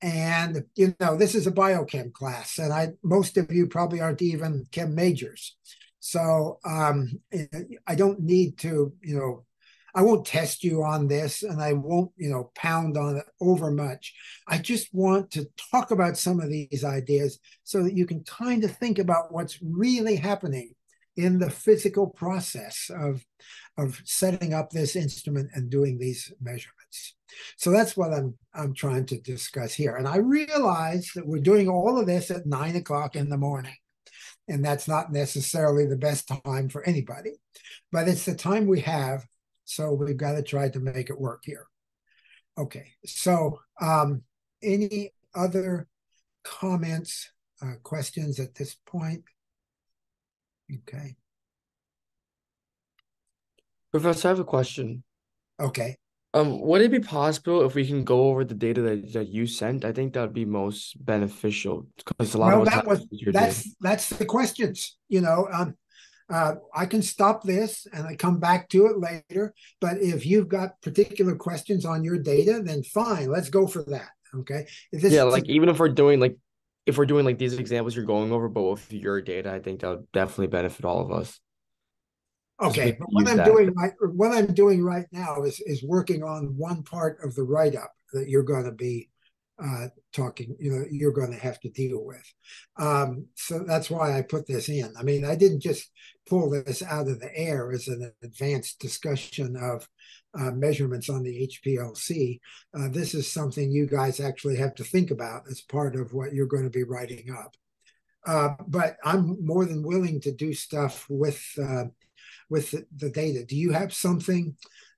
And you know, this is a biochem class, and I most of you probably aren't even chem majors. So um, I don't need to, you know, I won't test you on this and I won't, you know, pound on it over much. I just want to talk about some of these ideas so that you can kind of think about what's really happening in the physical process of, of setting up this instrument and doing these measurements. So that's what I'm I'm trying to discuss here. And I realize that we're doing all of this at nine o'clock in the morning. And that's not necessarily the best time for anybody, but it's the time we have so we've got to try to make it work here. Okay, so um, any other comments, uh, questions at this point? Okay. Professor, I have a question. Okay. Um, would it be possible if we can go over the data that, that you sent? I think that would be most beneficial because a lot well, of that was that's that's the questions. You know, um, uh, I can stop this and I come back to it later. But if you've got particular questions on your data, then fine, let's go for that. Okay. yeah, like even if we're doing like if we're doing like these examples you're going over, but with your data, I think that would definitely benefit all of us. Okay, but what I'm that. doing right what I'm doing right now is is working on one part of the write up that you're going to be uh, talking, you know, you're going to have to deal with. Um, so that's why I put this in. I mean, I didn't just pull this out of the air as an advanced discussion of uh, measurements on the HPLC. Uh, this is something you guys actually have to think about as part of what you're going to be writing up. Uh, but I'm more than willing to do stuff with uh, with the, the data. Do you have something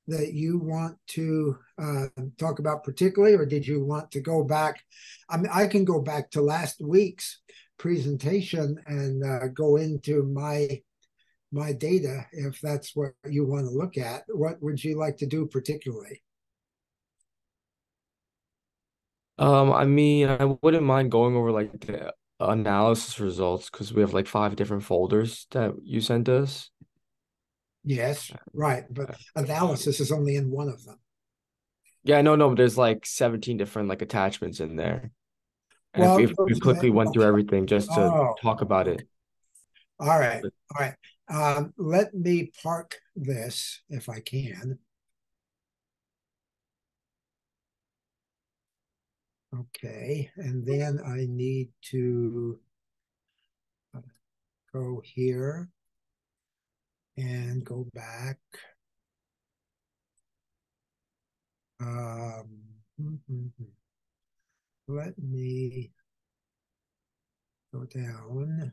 that you want to uh, talk about particularly, or did you want to go back? I mean, I can go back to last week's presentation and uh, go into my my data if that's what you want to look at. What would you like to do particularly? Um, I mean, I wouldn't mind going over like the analysis results because we have like five different folders that you sent us. Yes, right, but analysis is only in one of them. Yeah, no, no, but there's like 17 different like attachments in there. And Well, if we, we quickly went through everything just to Oh, talk about it. All right, all right. Um, let me park this if I can. Okay, and then I need to uh, go here and go back. Um, hmm, hmm, hmm. let me go down.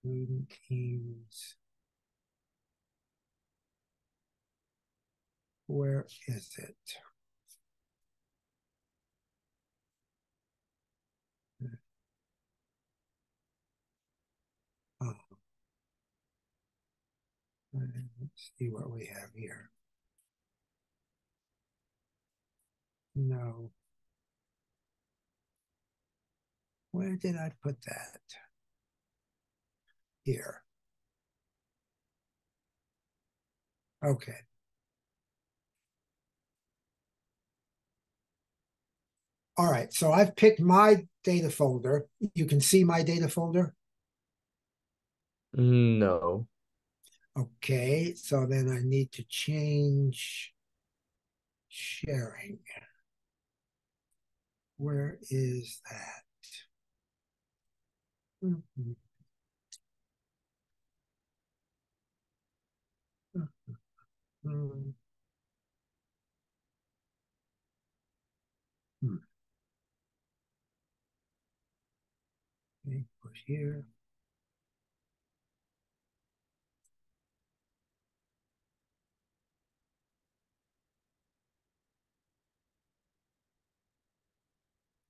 Student teams. Where is it? Oh. Uh, Let's see what we have here. No. Where did I put that? Here. Okay. All right, so I've picked my data folder. You can see my data folder. No. Okay, so then I need to change sharing. Where is that? Mhm. Mhm. Hmm. Okay, push here.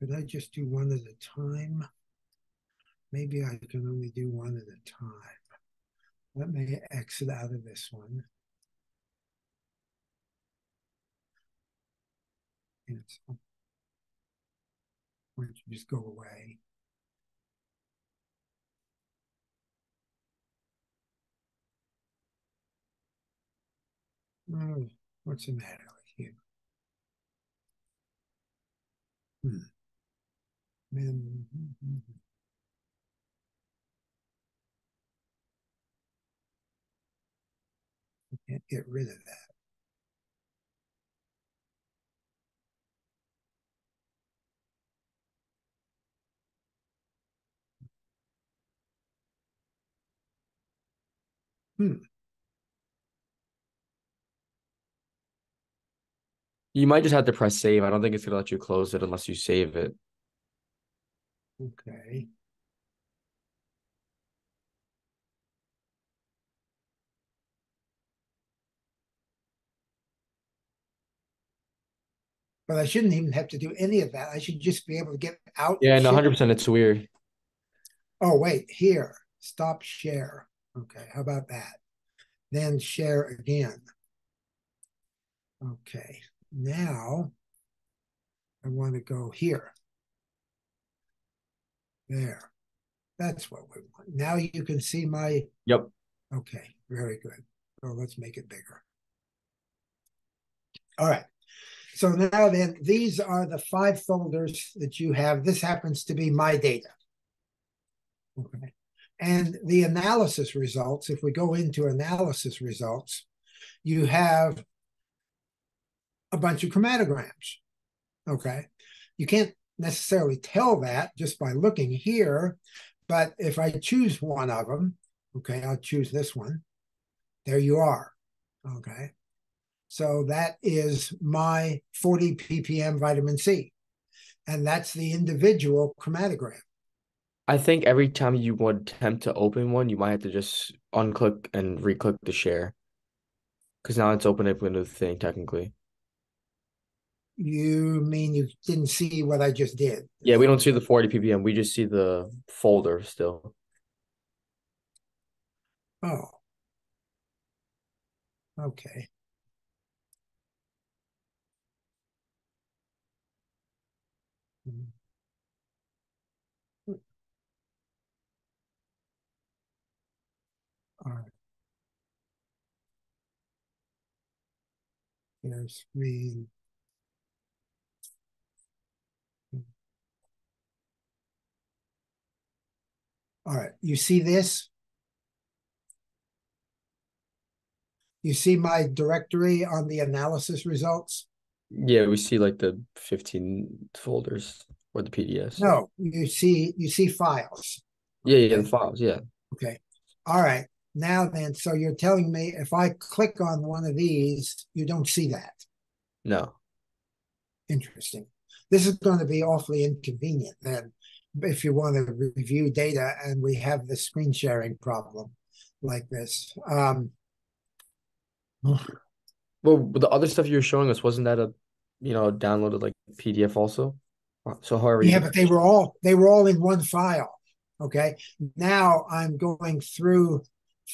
Could I just do one at a time? Maybe I can only do one at a time. Let me exit out of this one. Cancel. Why don't you just go away? Oh, what's the matter with you? Hmm. I Can't get rid of that. Hmm. You might just have to press save. I don't think it's gonna let you close it unless you save it. Okay. But I shouldn't even have to do any of that. I should just be able to get out. Yeah, no, hundred percent. It's weird. Oh, wait, here, stop share. Okay, how about that? Then share again. Okay, now I want to go here. There. That's what we want. Now you can see my, Yep. okay, very good. So let's make it bigger. All right. So now then, these are the five folders that you have. This happens to be my data. Okay. And the analysis results, if we go into analysis results, you have a bunch of chromatograms. Okay. You can't necessarily tell that just by looking here, but if I choose one of them, okay, I'll choose this one. There you are. Okay. So that is my 40 ppm vitamin C. And that's the individual chromatogram. I think every time you would attempt to open one, you might have to just unclick and re-click the share. Because now it's open up into the thing technically. You mean you didn't see what I just did? Yeah, we don't see the 40 ppm. We just see the folder still. Oh. Okay. Hmm. All right. There's screen. All right, you see this? You see my directory on the analysis results? Yeah, we see like the 15 folders or the PDFs. No, you see, you see files. Yeah, yeah, the files. Yeah. Okay. All right. Now then, so you're telling me if I click on one of these, you don't see that. No. Interesting. This is going to be awfully inconvenient then if you want to review data and we have the screen sharing problem like this. Um, Well, the other stuff you were showing us wasn't that a, you know, downloaded like PDF also? So however, you yeah, but they were all they were all in one file. Okay. Now I'm going through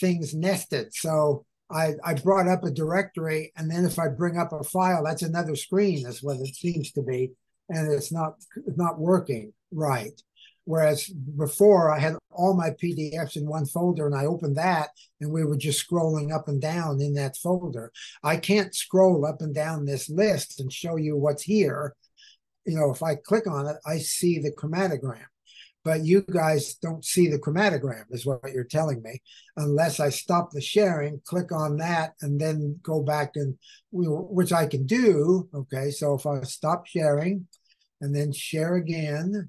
things nested. So I, I brought up a directory, and then if I bring up a file, that's another screen, is what it seems to be, and it's not it's not working right. Whereas before I had all my PDFs in one folder and I opened that and we were just scrolling up and down in that folder. I can't scroll up and down this list and show you what's here. You know, if I click on it, I see the chromatogram. But you guys don't see the chromatogram, is what you're telling me, unless I stop the sharing, click on that, and then go back and we which I can do. Okay, so if I stop sharing and then share again,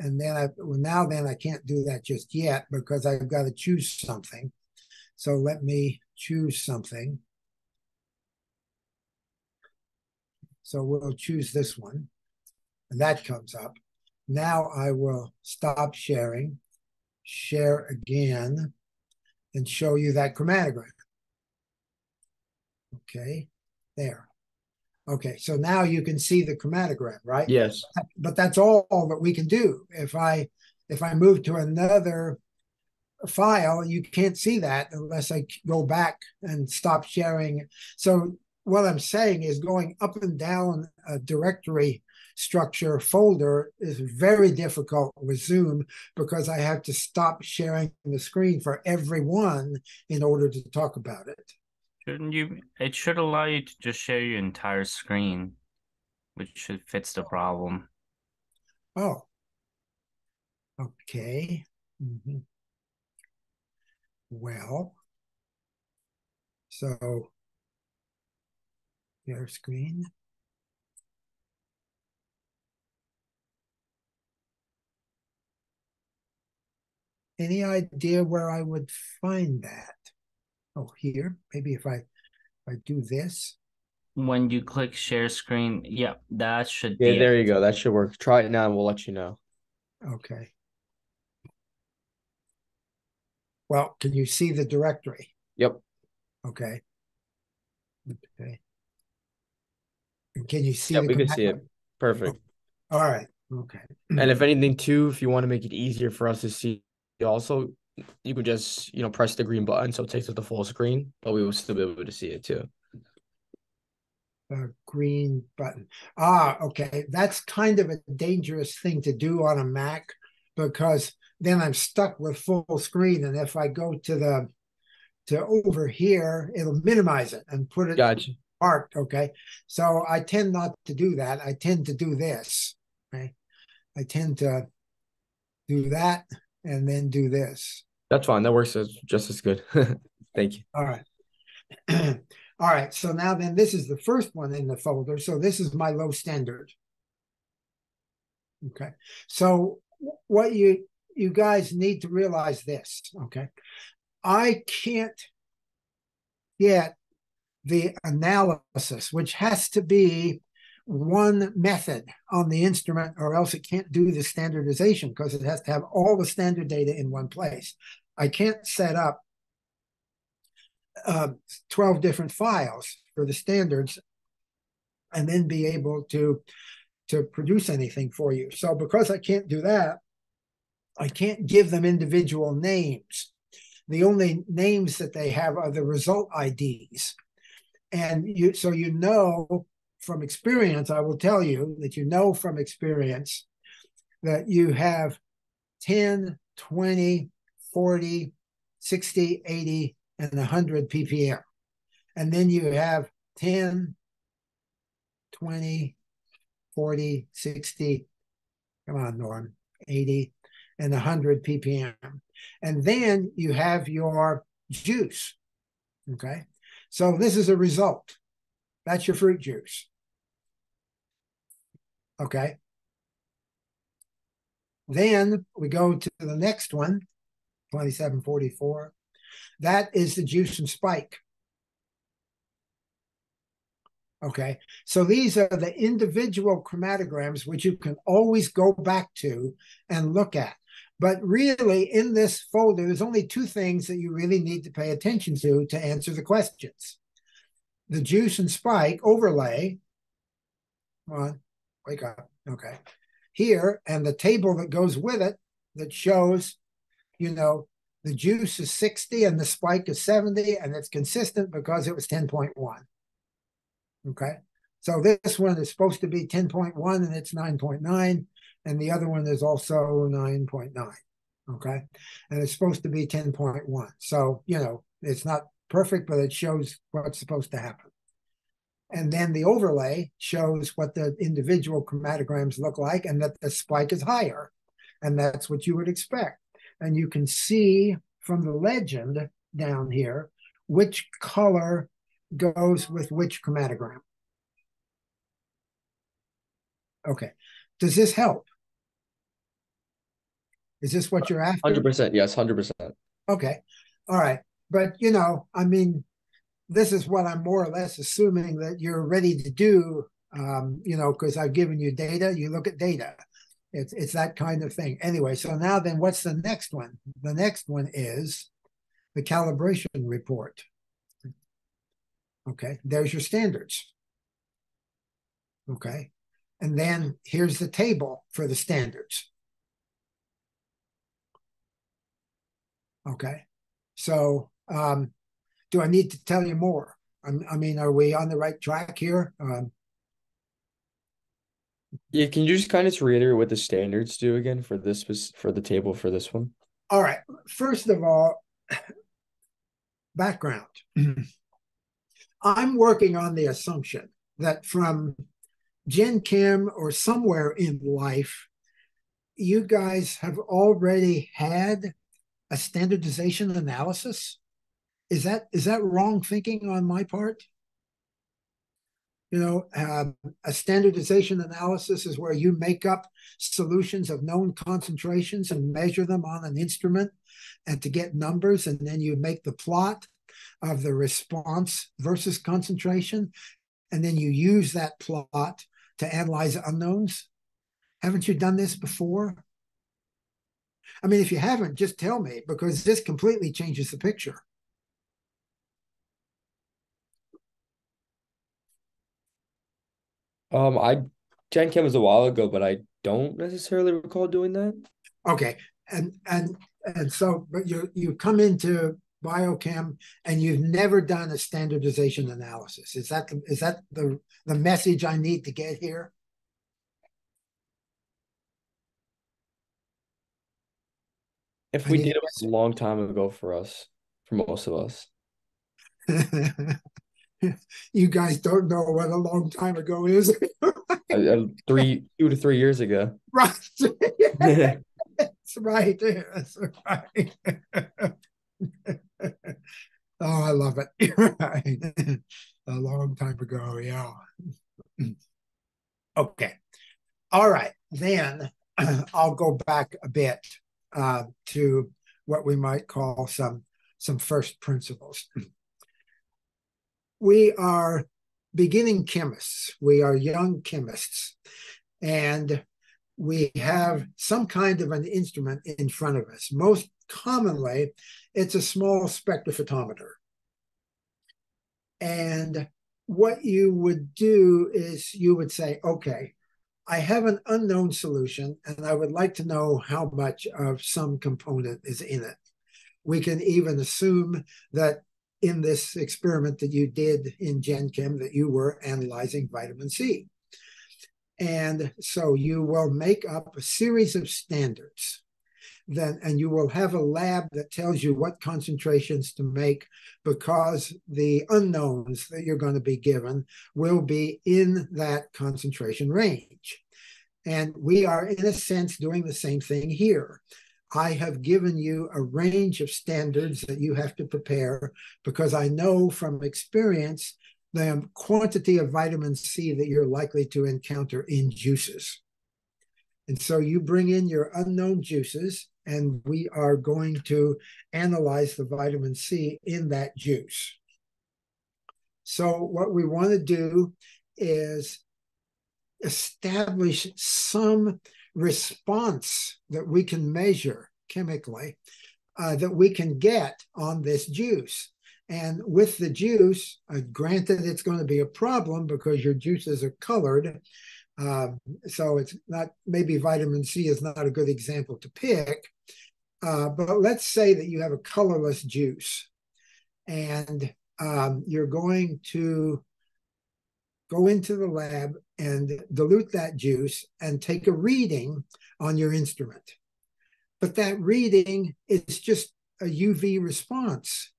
and then I well, now then I can't do that just yet because I've got to choose something. So let me choose something. So we'll choose this one, and that comes up. Now I will stop sharing, share again, and show you that chromatogram. Okay, there. Okay, so now you can see the chromatogram, right? Yes. But that's all that we can do. If I if I move to another file, you can't see that unless I go back and stop sharing. So what I'm saying is going up and down a directory structure folder is very difficult with Zoom because I have to stop sharing the screen for everyone in order to talk about it. Shouldn't you? It should allow you to just share your entire screen, which should fits the problem. Oh, okay. Mm-hmm. Well, so your screen. Any idea where I would find that? Oh, here. Maybe if I if I do this. When you click share screen, yeah, that should Yeah, be there it. you go. That should work. Try it now and we'll let you know. Okay. Well, can you see the directory? Yep. Okay. Okay. And can you see Yeah, we can see it. command- Perfect. All right. Okay. And if anything too, if you want to make it easier for us to see also, you could just, you know, press the green button so it takes up the full screen, but we will still be able to see it too. The green button. Ah, okay. That's kind of a dangerous thing to do on a Mac because then I'm stuck with full screen. And if I go to the to over here, it'll minimize it and put it Gotcha. marked. Okay. So I tend not to do that. I tend to do this. Okay. I tend to do that and then do this. That's fine. That works just as good. Thank you. All right. All right. So now then this is the first one in the folder. So this is my low standard. Okay. So what you you guys need to realize this, okay? I can't get the analysis, which has to be one method on the instrument, or else it can't do the standardization because it has to have all the standard data in one place. I can't set up uh, 12 different files for the standards and then be able to to produce anything for you. So because I can't do that, I can't give them individual names. The only names that they have are the result IDs. And you so you know from experience, I will tell you that you know from experience that you have 10, 20, 40, 60, 80, and 100 ppm. And then you have 10, 20, 40, 60, come on, Norm, 80, and 100 ppm. And then you have your juice. Okay. So this is a result. That's your fruit juice. Okay. Then we go to the next one, 2744. That is the juice and spike. Okay, so these are the individual chromatograms which you can always go back to and look at. But really, in this folder, there's only two things that you really need to pay attention to to answer the questions. The juice and spike overlay. Come on, wake up. Okay. Here, and the table that goes with it that shows, you know, the juice is 60 and the spike is 70, and it's consistent because it was 10.1. Okay. So this one is supposed to be 10.1 and it's 9.9 and the other one is also 9.9. Okay. And it's supposed to be 10.1. So, you know, it's not perfect, but it shows what's supposed to happen. And then the overlay shows what the individual chromatograms look like and that the spike is higher. And that's what you would expect. And you can see from the legend down here which color goes with which chromatogram. Okay. Does this help? Is this what you're after? Hundred percent, yes, hundred percent. Okay. All right. But you know, I mean, this is what I'm more or less assuming that you're ready to do. Um, you know, because I've given you data, you look at data. It's it's that kind of thing. Anyway, so now then what's the next one? The next one is the calibration report. Okay, there's your standards. Okay, and then here's the table for the standards. Okay, so um, do I need to tell you more? I, I mean, are we on the right track here? Um, Yeah, can you just kind of reiterate what the standards do again for this for the table for this one? all right, first of all, background. I'm working on the assumption that from Gen Chem or somewhere in life, you guys have already had a standardization analysis. Is that is that wrong thinking on my part? You know, um, a standardization analysis is where you make up solutions of known concentrations and measure them on an instrument and to get numbers, and then you make the plot of the response versus concentration. And then you use that plot to analyze unknowns. Haven't you done this before? I mean, if you haven't, just tell me because this completely changes the picture. Um, I Gen Chem was a while ago, but I don't necessarily recall doing that. Okay, and and and so, but you you come into biochem and you've never done a standardization analysis. Is that the, is that the the message I need to get here? If we did, it was a long time ago for us, for most of us. you guys don't know what a long time ago is. Uh, three, two to three years ago. right. That's right. That's right. oh, I love it. right. A long time ago, yeah. okay. All right. Then I'll go back a bit uh, to what we might call some some first principles. We are beginning chemists. We are young chemists, and we have some kind of an instrument in front of us. Most commonly, it's a small spectrophotometer. And what you would do is you would say, okay, I have an unknown solution and I would like to know how much of some component is in it. We can even assume that in this experiment that you did in Gen Chem that you were analyzing vitamin C. And so you will make up a series of standards. Then, and you will have a lab that tells you what concentrations to make because the unknowns that you're going to be given will be in that concentration range. And we are, in a sense, doing the same thing here. I have given you a range of standards that you have to prepare because I know from experience the quantity of vitamin C that you're likely to encounter in juices. And so you bring in your unknown juices, and we are going to analyze the vitamin C in that juice. So, what we want to do is establish some response that we can measure chemically uh, that we can get on this juice. And with the juice, uh, granted, it's going to be a problem because your juices are colored. Uh, so it's not, maybe vitamin C is not a good example to pick. Uh, but let's say that you have a colorless juice and um, you're going to go into the lab and dilute that juice and take a reading on your instrument. But that reading is just a UV response.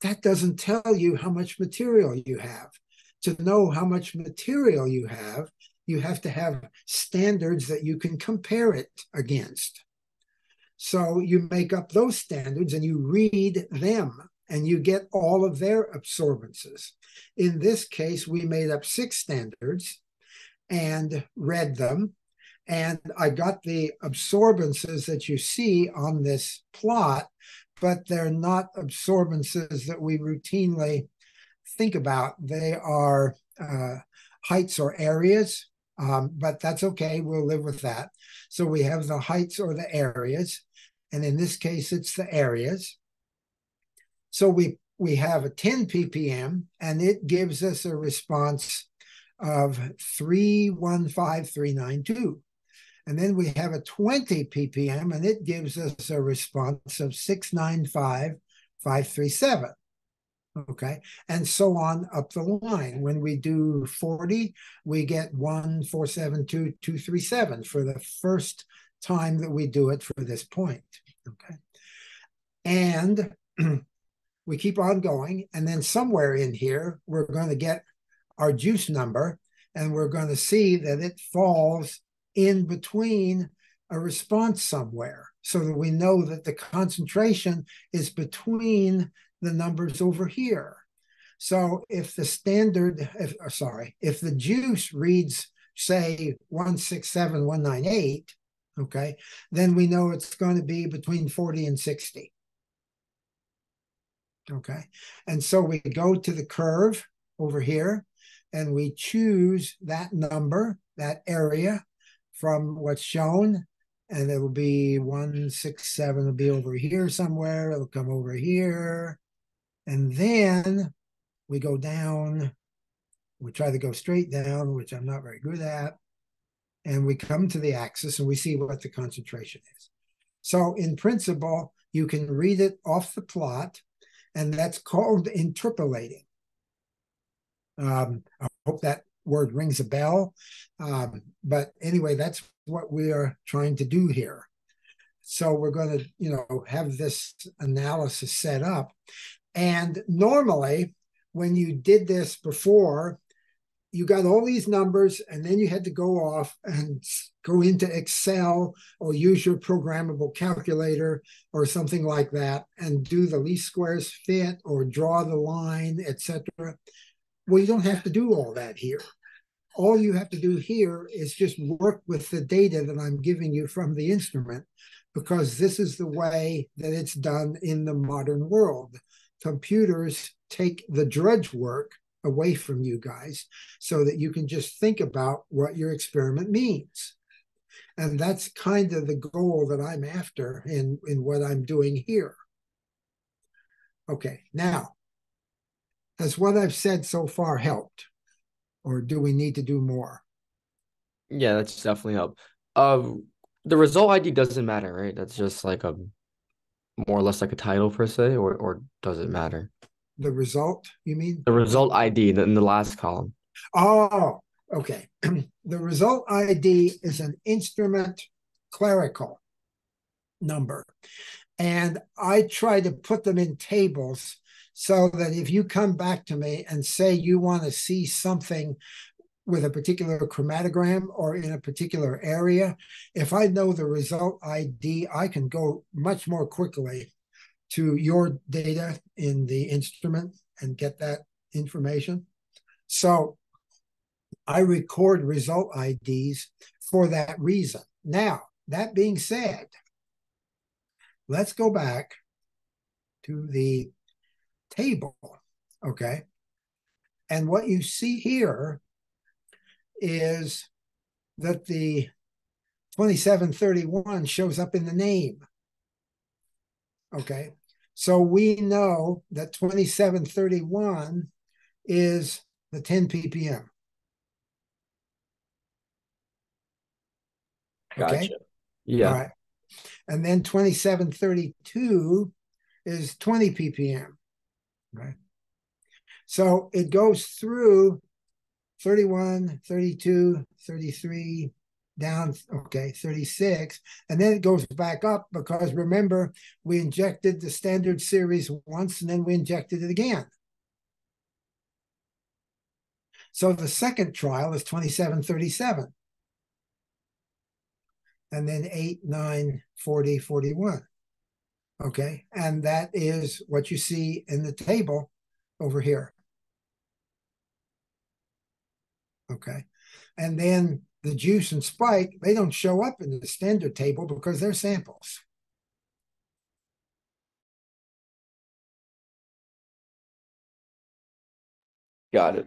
That doesn't tell you how much material you have. To know how much material you have, you have to have standards that you can compare it against. So you make up those standards and you read them and you get all of their absorbances. In this case, we made up six standards and read them. And I got the absorbances that you see on this plot, but they're not absorbances that we routinely think about. They are uh, heights or areas, um, but that's okay. We'll live with that. So we have the heights or the areas. And in this case, it's the areas. So we we have a 10 ppm and it gives us a response of 315392. And then we have a 20 ppm and it gives us a response of 695537. Okay. And so on up the line. When we do 40, we get 1472237 for the first time that we do it for this point. Okay. And we keep on going. And then somewhere in here, we're going to get our juice number and we're going to see that it falls in between a response somewhere so that we know that the concentration is between the numbers over here. So if the standard, if, uh, sorry, if the juice reads, say, 167198, okay, then we know it's going to be between 40 and 60. Okay. And so we go to the curve over here and we choose that number, that area from what's shown. And it will be 167 it'll be over here somewhere. It'll come over here. And then we go down. We try to go straight down, which I'm not very good at. And we come to the axis and we see what the concentration is. So in principle, you can read it off the plot and that's called interpolating. Um, I hope that word rings a bell. Um, but anyway, that's what we are trying to do here. So we're going to, you know, have this analysis set up. And normally, when you did this before, you got all these numbers and then you had to go off and go into excel or use your programmable calculator or something like that and do the least squares fit or draw the line etc well you don't have to do all that here all you have to do here is just work with the data that i'm giving you from the instrument because this is the way that it's done in the modern world computers take the drudge work away from you guys so that you can just think about what your experiment means. And that's kind of the goal that I'm after in, in what I'm doing here. Okay, now, has what I've said so far helped? Or do we need to do more? Yeah, that's definitely helped. Um, the result ID doesn't matter, right? That's just like a more or less like a title per se, or or does it matter? The result, you mean? The result ID in the last column. Oh, okay. the result ID is an instrument clerical number. And I try to put them in tables so that if you come back to me and say you want to see something with a particular chromatogram or in a particular area, if I know the result ID, I can go much more quickly to your data in the instrument and get that information. So I record result IDs for that reason. Now, that being said, let's go back to the table, okay? And what you see here is that the 2731 shows up in the name. Okay, so we know that 2731 is the 10 ppm. Gotcha. Okay. Yeah. All right. And then 2732 is 20 ppm. Right. So it goes through 31, 32, 33, down, okay, 36. And then it goes back up because remember, we injected the standard series once and then we injected it again. So the second trial is 2737 and then 8, 9, 40, 41. Okay, and that is what you see in the table over here. Okay, and then the juice and spike, they don't show up in the standard table because they're samples. Got it.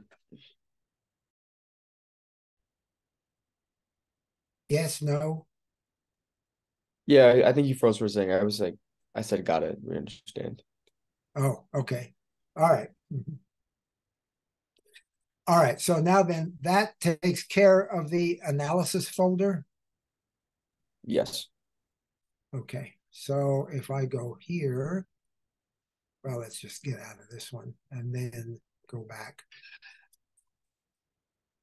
Yes, no. Yeah, I think you froze for a second. I was like, I said, got it. We understand. Oh, okay. All right. Mhm. All right. So now then that takes care of the analysis folder. Yes. Okay. So if I go here, well, let's just get out of this one and then go back.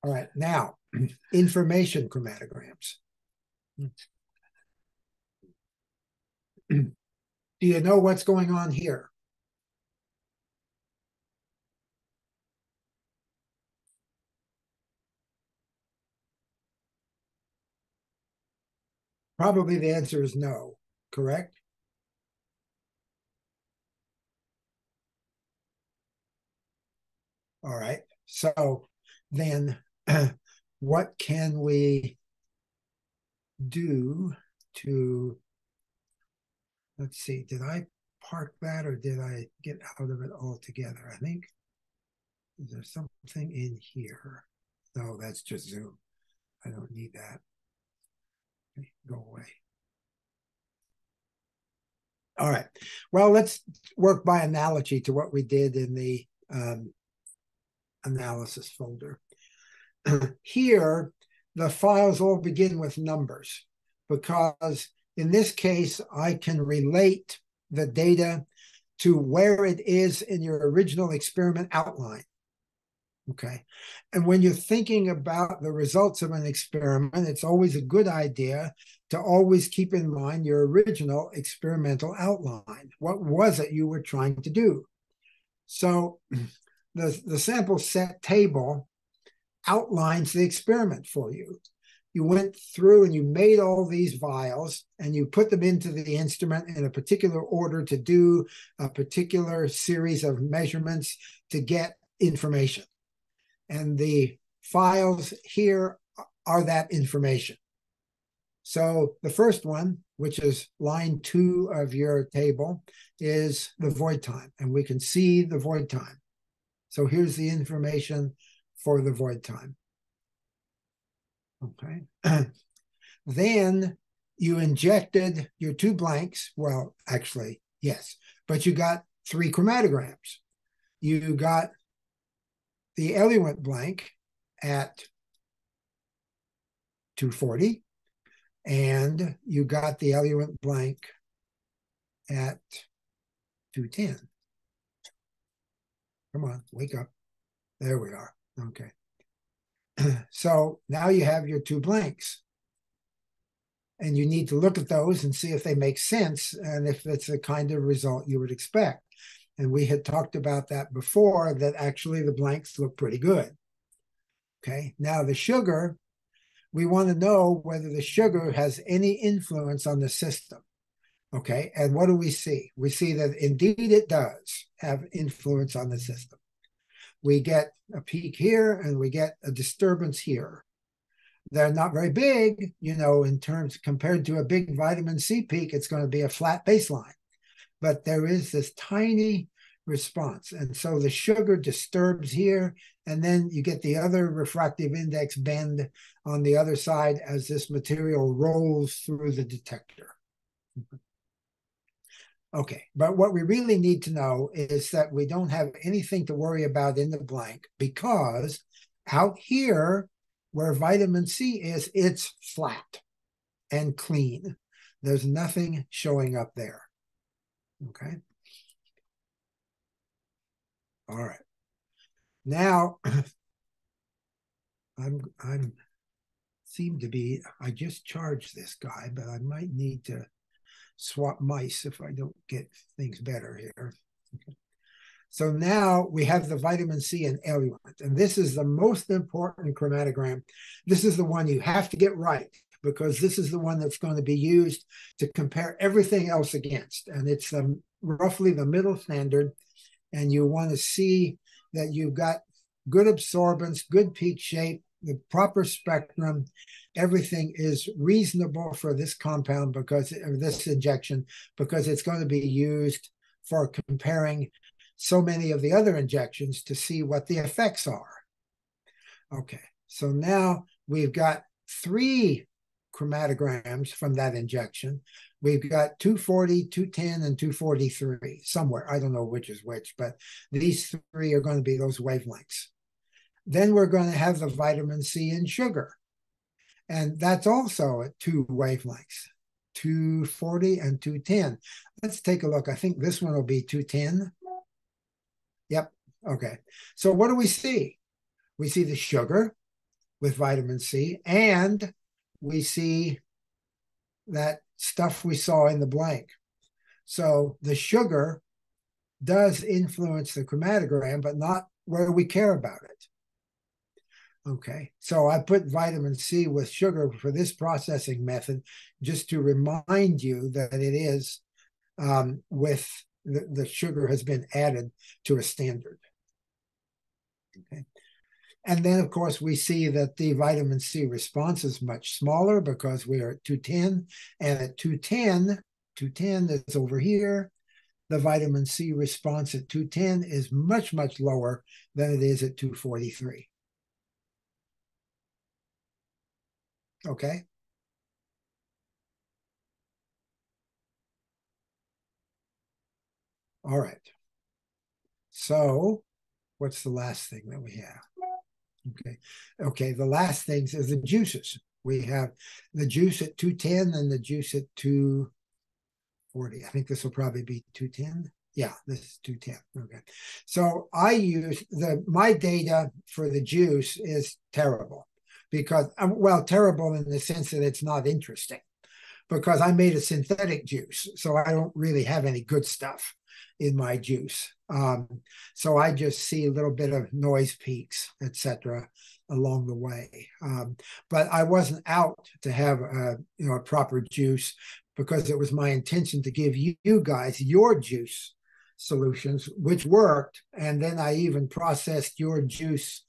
All right. Now, information chromatograms. Do you know what's going on here? Probably the answer is no, correct? All right. So then what can we do to let's see, did I park that or did I get out of it altogether? I think there's something in here? No, that's just Zoom. I don't need that. Okay, go away. All right. Well, let's work by analogy to what we did in the um, analysis folder. Here, the files all begin with numbers because in this case, I can relate the data to where it is in your original experiment outline. Okay. And when you're thinking about the results of an experiment, it's always a good idea to always keep in mind your original experimental outline. What was it you were trying to do? So the, the sample set table outlines the experiment for you. You went through and you made all these vials and you put them into the instrument in a particular order to do a particular series of measurements to get information. And the files here are that information. So the first one, which is line two of your table, is the void time, and we can see the void time. So here's the information for the void time. Okay. then you injected your two blanks. Well, actually, yes, but you got three chromatograms. You got the eluent blank at 240, and you got the eluent blank at 210. Come on, wake up. There we are. Okay. so now you have your two blanks. And you need to look at those and see if they make sense and if it's the kind of result you would expect. And we had talked about that before, that actually the blanks look pretty good. Okay, now the sugar, we want to know whether the sugar has any influence on the system. Okay, and what do we see? We see that indeed it does have influence on the system. We get a peak here and we get a disturbance here. They're not very big, you know, in terms compared to a big vitamin C peak, it's going to be a flat baseline. But there is this tiny response. And so the sugar disturbs here, and then you get the other refractive index bend on the other side as this material rolls through the detector. Okay, but what we really need to know is that we don't have anything to worry about in the blank because out here where vitamin C is, it's flat and clean. There's nothing showing up there. Okay. All right. Now I'm I'm seem to be I just charged this guy, but I might need to swap mice if I don't get things better here. So now we have the vitamin C and eluent, and this is the most important chromatogram. This is the one you have to get right because this is the one that's going to be used to compare everything else against. And it's um, roughly the middle standard. And you want to see that you've got good absorbance, good peak shape, the proper spectrum, everything is reasonable for this compound because of this injection because it's going to be used for comparing so many of the other injections to see what the effects are. Okay, so now we've got three chromatograms from that injection. We've got 240, 210, and 243 somewhere. I don't know which is which, but these three are going to be those wavelengths. Then we're going to have the vitamin C and sugar. And that's also at two wavelengths, 240 and 210. Let's take a look. I think this one will be 210. Yep. Okay. So what do we see? We see the sugar with vitamin C, and we see that stuff we saw in the blank. So the sugar does influence the chromatogram, but not where we care about it. Okay, so I put vitamin C with sugar for this processing method just to remind you that it is um, with the, the sugar has been added to a standard. Okay. And then, of course, we see that the vitamin C response is much smaller because we are at 210. And at 210, 210 is over here. The vitamin C response at 210 is much, much lower than it is at 243. Okay. All right. So what's the last thing that we have? Okay. Okay. The last things is the juices. We have the juice at 210 and the juice at 240. I think this will probably be 210. Yeah, this is 210. Okay. So I use the my data for the juice is terrible because um, well, terrible in the sense that it's not interesting because I made a synthetic juice. So I don't really have any good stuff in my juice. Um, so I just see a little bit of noise peaks, etc., along the way. Um, but I wasn't out to have a you know a proper juice because it was my intention to give you, you guys your juice solutions, which worked, and then I even processed your juice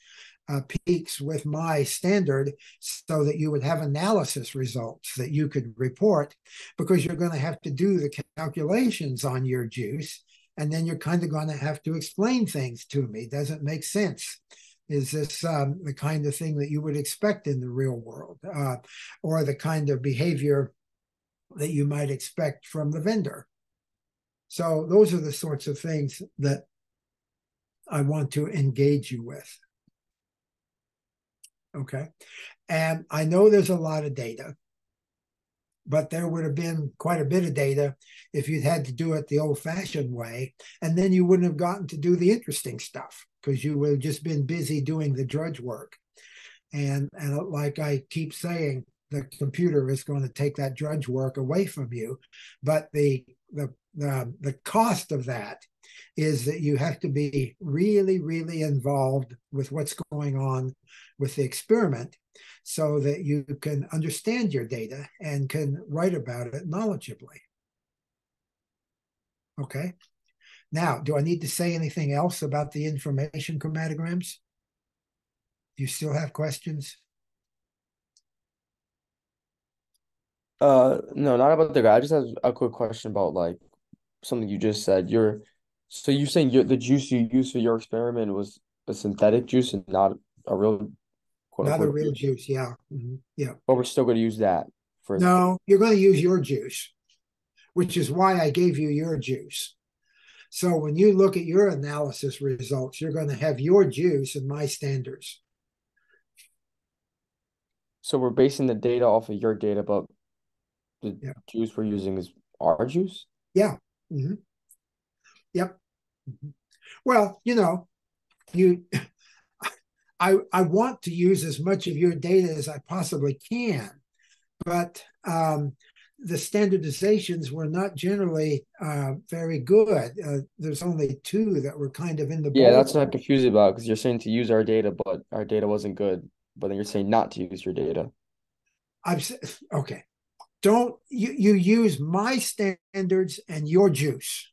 uh, peaks with my standard so that you would have analysis results that you could report because you're going to have to do the calculations on your juice and then you're kind of going to have to explain things to me. Does it make sense? Is this um, the kind of thing that you would expect in the real world uh, or the kind of behavior that you might expect from the vendor? So those are the sorts of things that i want to engage you with Okay. And I know there's a lot of data. but there would have been quite a bit of data if you'd had to do it the old fashioned way. And then you wouldn't have gotten to do the interesting stuff because you would have just been busy doing the drudge work. And, and like I keep saying, the computer is going to take that drudge work away from you. But the, the, the, the cost of that is that you have to be really, really involved with what's going on with the experiment so that you can understand your data and can write about it knowledgeably. Okay. Now, do I need to say anything else about the information chromatograms? Do you still have questions? Uh, no, not about the guy. I just have a quick question about like something you just said. You're so you're saying you the juice you used for your experiment was a synthetic juice and not a real quote Not a unquote real juice, yeah. mhm, Yeah. but we're still going to use that for No, you're going to use your juice, which is why I gave you your juice. So when you look at your analysis results, you're going to have your juice and my standards. So we're basing the data off of your data, but the Yeah. juice we're using is our juice. Mhm. Yep. Mhm. Well, you know, you I I want to use as much of your data as I possibly can, but um, the standardizations were not generally uh, very good. Uh, there's only two that were kind of in the Yeah, that's what I'm confused about because you're saying to use our data, but our data wasn't good. But then you're saying not to use your data. I've s- okay. Don't you you use my standards and your juice,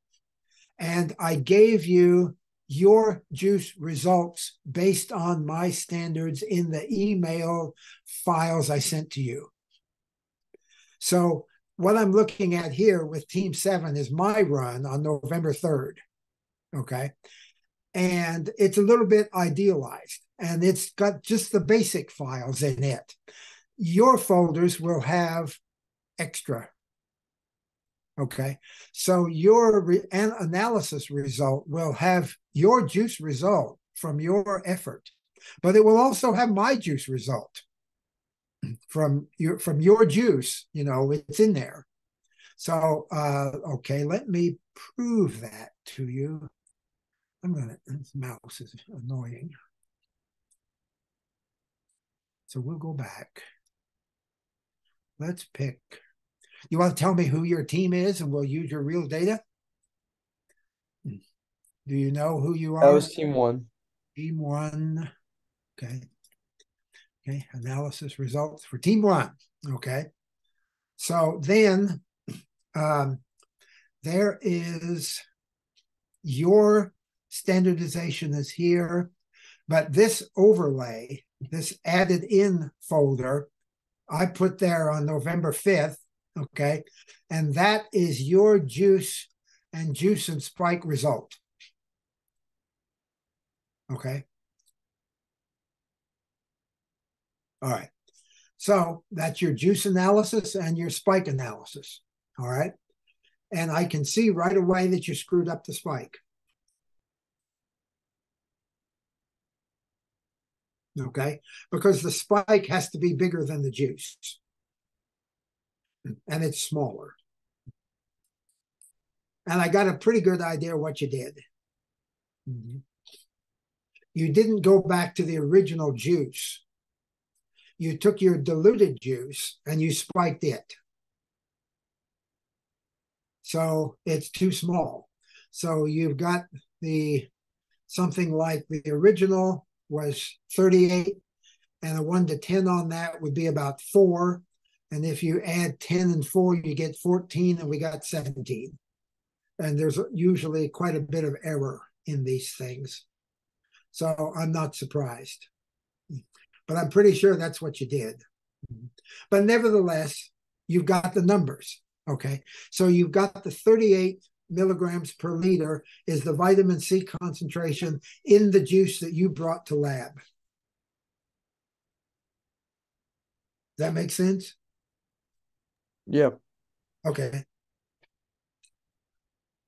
and I gave you your juice results based on my standards in the email files I sent to you. So what I'm looking at here with Team Seven is my run on November third. Okay, and it's a little bit idealized, and it's got just the basic files in it your folders will have extra. Okay, so your re- an analysis result will have your juice result from your effort, but it will also have my juice result from your from your juice. You know, it's in there. So, uh, okay, let me prove that to you. I'm gonna. This mouse is annoying. So we'll go back. Let's pick. You want to tell me who your team is and we'll use your real data? Do you know who you That are? was team one. Team one. Okay. Okay. Analysis results for team one. Okay. So then um, there is your standardization is here, but this overlay, this added in folder, I put there on November 5th. Okay. And that is your juice and juice and spike result. Okay. All right. So that's your juice analysis and your spike analysis. All right. And I can see right away that you screwed up the spike. Okay. Because the spike has to be bigger than the juice. And it's smaller. And I got a pretty good idea what you did. Mhm. You didn't go back to the original juice. You took your diluted juice and you spiked it. So it's too small. So you've got the something like the original was 38 and a 1 to 10 on that would be about 4 and if you add 10 and 4 you get 14 and we got 17 and there's usually quite a bit of error in these things. So i'm not surprised. But i'm pretty sure that's what you did. But nevertheless you've got the numbers okay? So you've got the 38 milligrams per liter is the vitamin c concentration in the juice that you brought to lab. That make sense Yeah. Okay.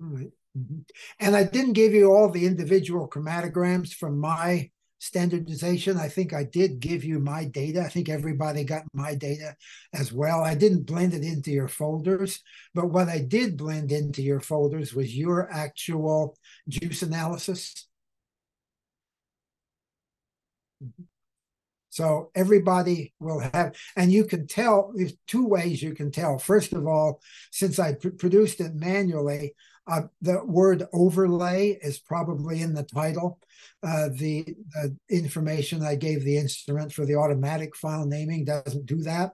All right. Mhm. And I didn't give you all the individual chromatograms from my standardization. I think I did give you my data. I think everybody got my data as well. I didn't blend it into your folders, but what I did blend into your folders was your actual juice analysis. So everybody will have, and you can tell, there's two ways you can tell. First of all, since I pr produced it manually, uh, the word overlay is probably in the title. Uh, the, the information I gave the instrument for the automatic file naming doesn't do that.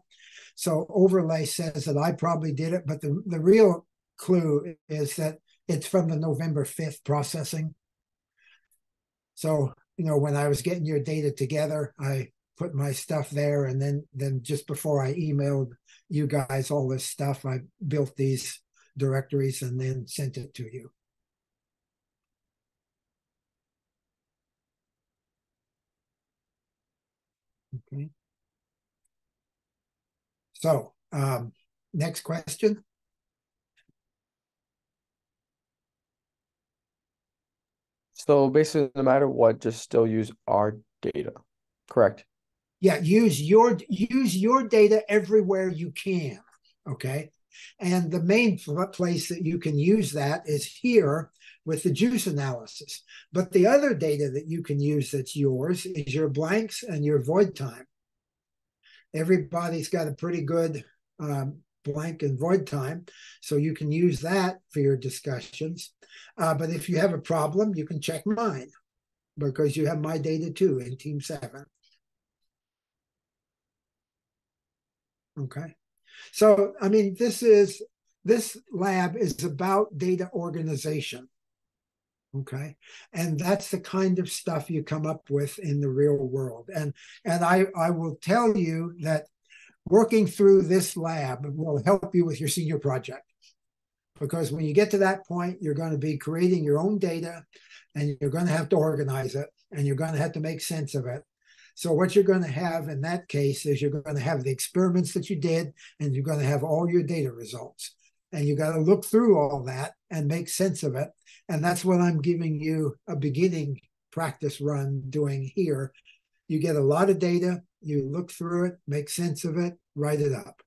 So overlay says that I probably did it, but the, the real clue is that it's from the November 5th processing. So, you know, when I was getting your data together, I put my stuff there and then then just before I emailed you guys all this stuff, I built these directories and then sent it to you. Okay. So, um, next question. So basically, no matter what, just still use our data, correct? Yeah, use your use your data everywhere you can. Okay. And the main place that you can use that is here with the juice analysis. But the other data that you can use that's yours is your blanks and your void time. Everybody's got a pretty good um, blank and void time, so you can use that for your discussions. Uh, but if you have a problem, you can check mine because you have my data too in Team 7. Okay. So, I mean, this is this lab is about data organization. Okay. And that's the kind of stuff you come up with in the real world. And and I, I will tell you that working through this lab will help you with your senior project. Because when you get to that point, you're going to be creating your own data and you're going to have to organize it and you're going to have to make sense of it. So what you're going to have in that case is you're going to have the experiments that you did, and you're going to have all your data results. And you got to look through all that and make sense of it. And that's what I'm giving you a beginning practice run doing here. You get a lot of data, you look through it, make sense of it, write it up.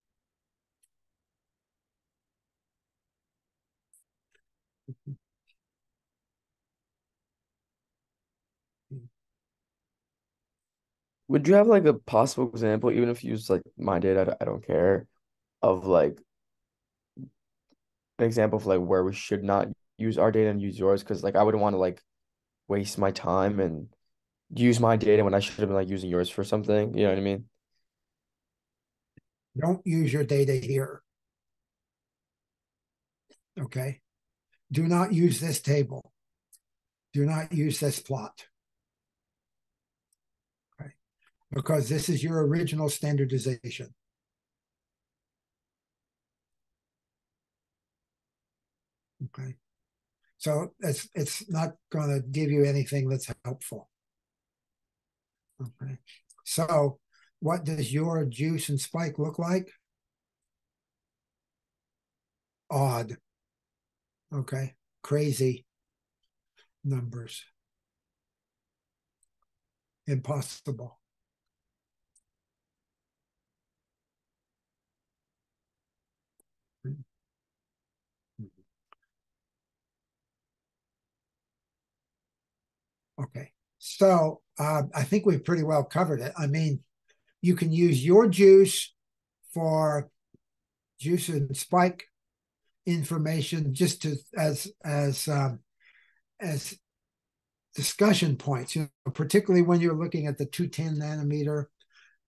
Would you have like a possible example, even if you use like my data, I don't care, of like an example of like where we should not use our data and use yours? Because like I wouldn't want to like waste my time and use my data when I should have been like using yours for something. You know what I mean? Don't use your data here. Okay. Do not use this table. Do not use this plot. Because this is your original standardization. Okay. So it's it's not going to give you anything that's helpful. Okay. So what does your juice and spike look like? Odd. Okay. Crazy numbers. Impossible. Okay, so uh, I think we've pretty well covered it. I mean, you can use your juice for juice and spike information just to as as um, as discussion points. You know, particularly when you're looking at the 210 nanometer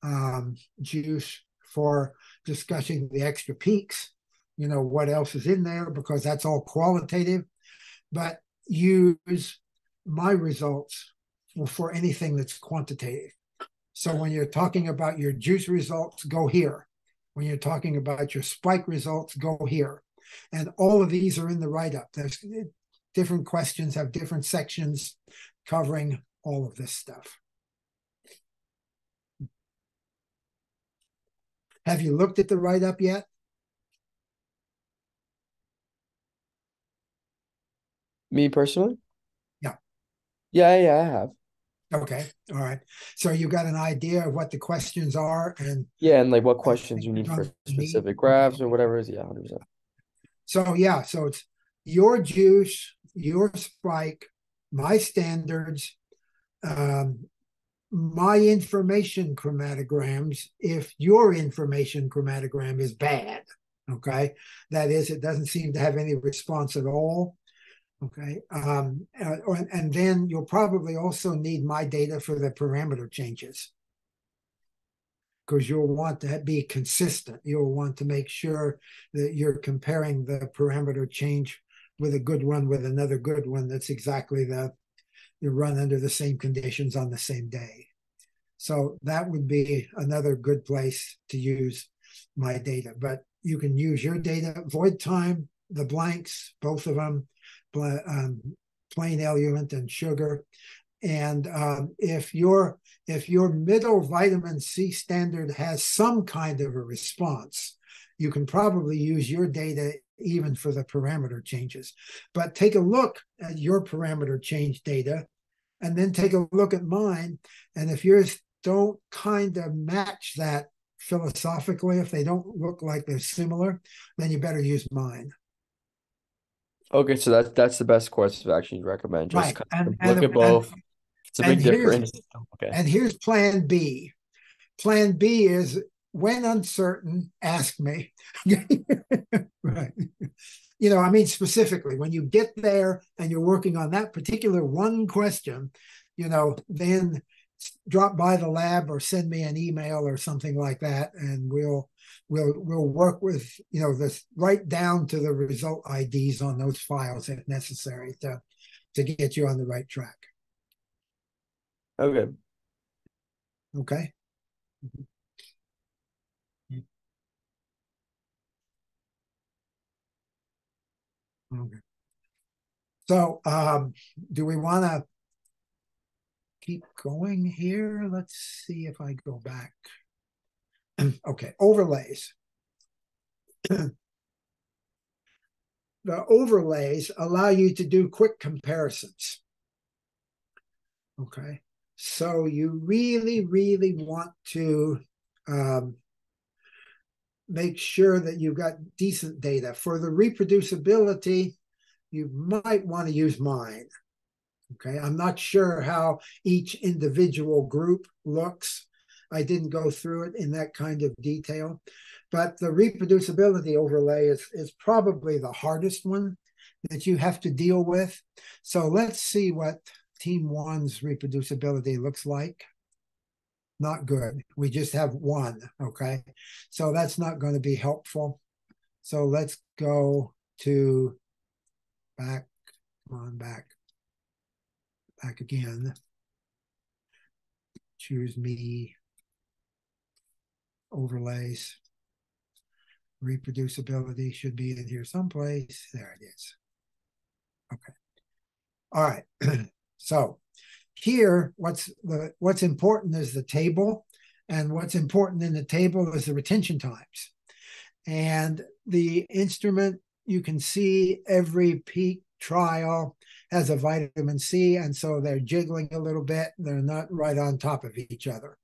um, juice for discussing the extra peaks. You know what else is in there because that's all qualitative, but use my results for anything that's quantitative. So when you're talking about your juice results, go here. When you're talking about your spike results, go here. And all of these are in the write-up. There's eh, different questions have different sections covering all of this stuff. Have you looked at the write-up yet? Me personally? Yeah. Yeah, I have. Okay, all right. So you got an idea of what the questions are and Yeah, and like what questions you need for specific graphs or whatever is. Yeah, hundred percent. so yeah, so it's your juice, your spike, my standards, um, my information chromatograms if your information chromatogram is bad. Okay, that is, it doesn't seem to have any response at all. Okay, um, uh, or- and then you'll probably also need my data for the parameter changes. Because you'll want to be consistent. You'll want to make sure that you're comparing the parameter change with a good one with another good one that's exactly the you run under the same conditions on the same day. So that would be another good place to use my data. But you can use your data, void time, the blanks, both of them, um, plain eluent and sugar. And um, if your if your middle vitamin C standard has some kind of a response, you can probably use your data even for the parameter changes. But take a look at your parameter change data and then take a look at mine. And if yours don't kind of match that philosophically, if they don't look like they're similar, then you better use mine. Okay, so that's that's the best course of action you recommend. Just Right, kind and- of and- look at and- both. It's a and big here's- difference. Okay. And here's plan B. Plan B is when uncertain, ask me. right. You know, I mean, specifically, when you get there and you're working on that particular one question, you know, then drop by the lab or send me an email or something like that, and we'll we'll we'll work with you know this right down to the result IDs on those files if necessary to to get you on the right track. Okay. Okay. Okay. So, um, do we want to keep going here? Let's see if I go back. Okay, overlays. The overlays allow you to do quick comparisons. Okay, so you really, really want to um, make sure that you've got decent data. For the reproducibility, you might want to use mine. Okay, I'm not sure how each individual group looks. I didn't go through it in that kind of detail, but the reproducibility overlay is, is probably the hardest one that you have to deal with. So let's see what team one's reproducibility looks like. Not good. We just have one. Okay. So that's not going to be helpful. So let's go to back, come on back, back again. Choose me, overlays. Reproducibility should be in here someplace. There it is. Okay. All right. so here, what's the what's important is the table, and what's important in the table is the retention times. And the instrument, you can see every peak trial has a vitamin C, and so they're jiggling a little bit. They're not right on top of each other.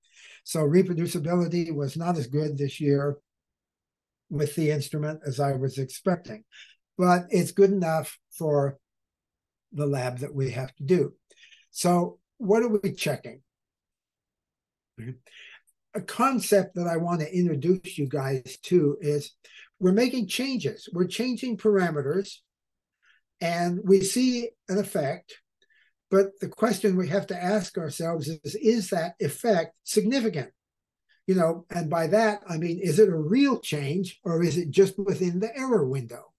So reproducibility was not as good this year with the instrument as I was expecting, but it's good enough for the lab that we have to do. So what are we checking? A concept that I want to introduce you guys to is we're making changes. We're changing parameters and we see an effect. But the question we have to ask ourselves is, is that effect significant? You know, and by that, I mean, is it a real change or is it just within the error window?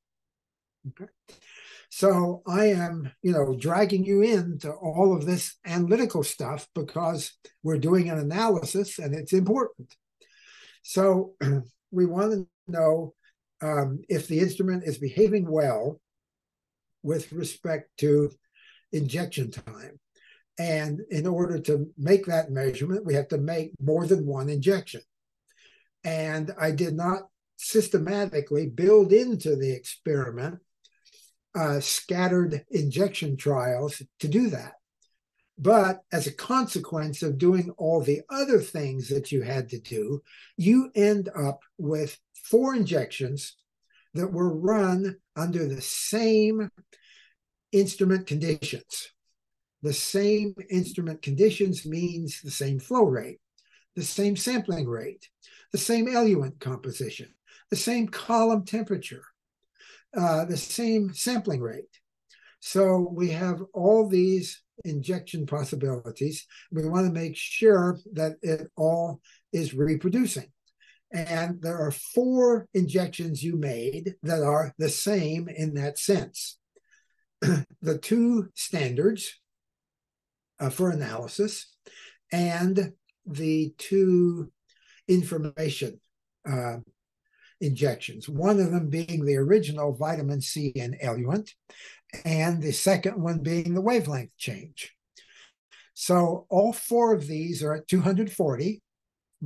Okay. So I am, you know, dragging you into all of this analytical stuff because we're doing an analysis and it's important. So we want to know um, if the instrument is behaving well with respect to injection time. And in order to make that measurement, we have to make more than one injection. And I did not systematically build into the experiment uh, scattered injection trials to do that. But as a consequence of doing all the other things that you had to do, you end up with four injections that were run under the same instrument conditions. The same instrument conditions means the same flow rate, the same sampling rate, the same eluent composition, the same column temperature, uh, the same sampling rate. So we have all these injection possibilities. We want to make sure that it all is reproducing. And there are four injections you made that are the same in that sense. the two standards uh, for analysis and the two information uh, injections, one of them being the original vitamin C and eluent, and the second one being the wavelength change. So all four of these are at 240.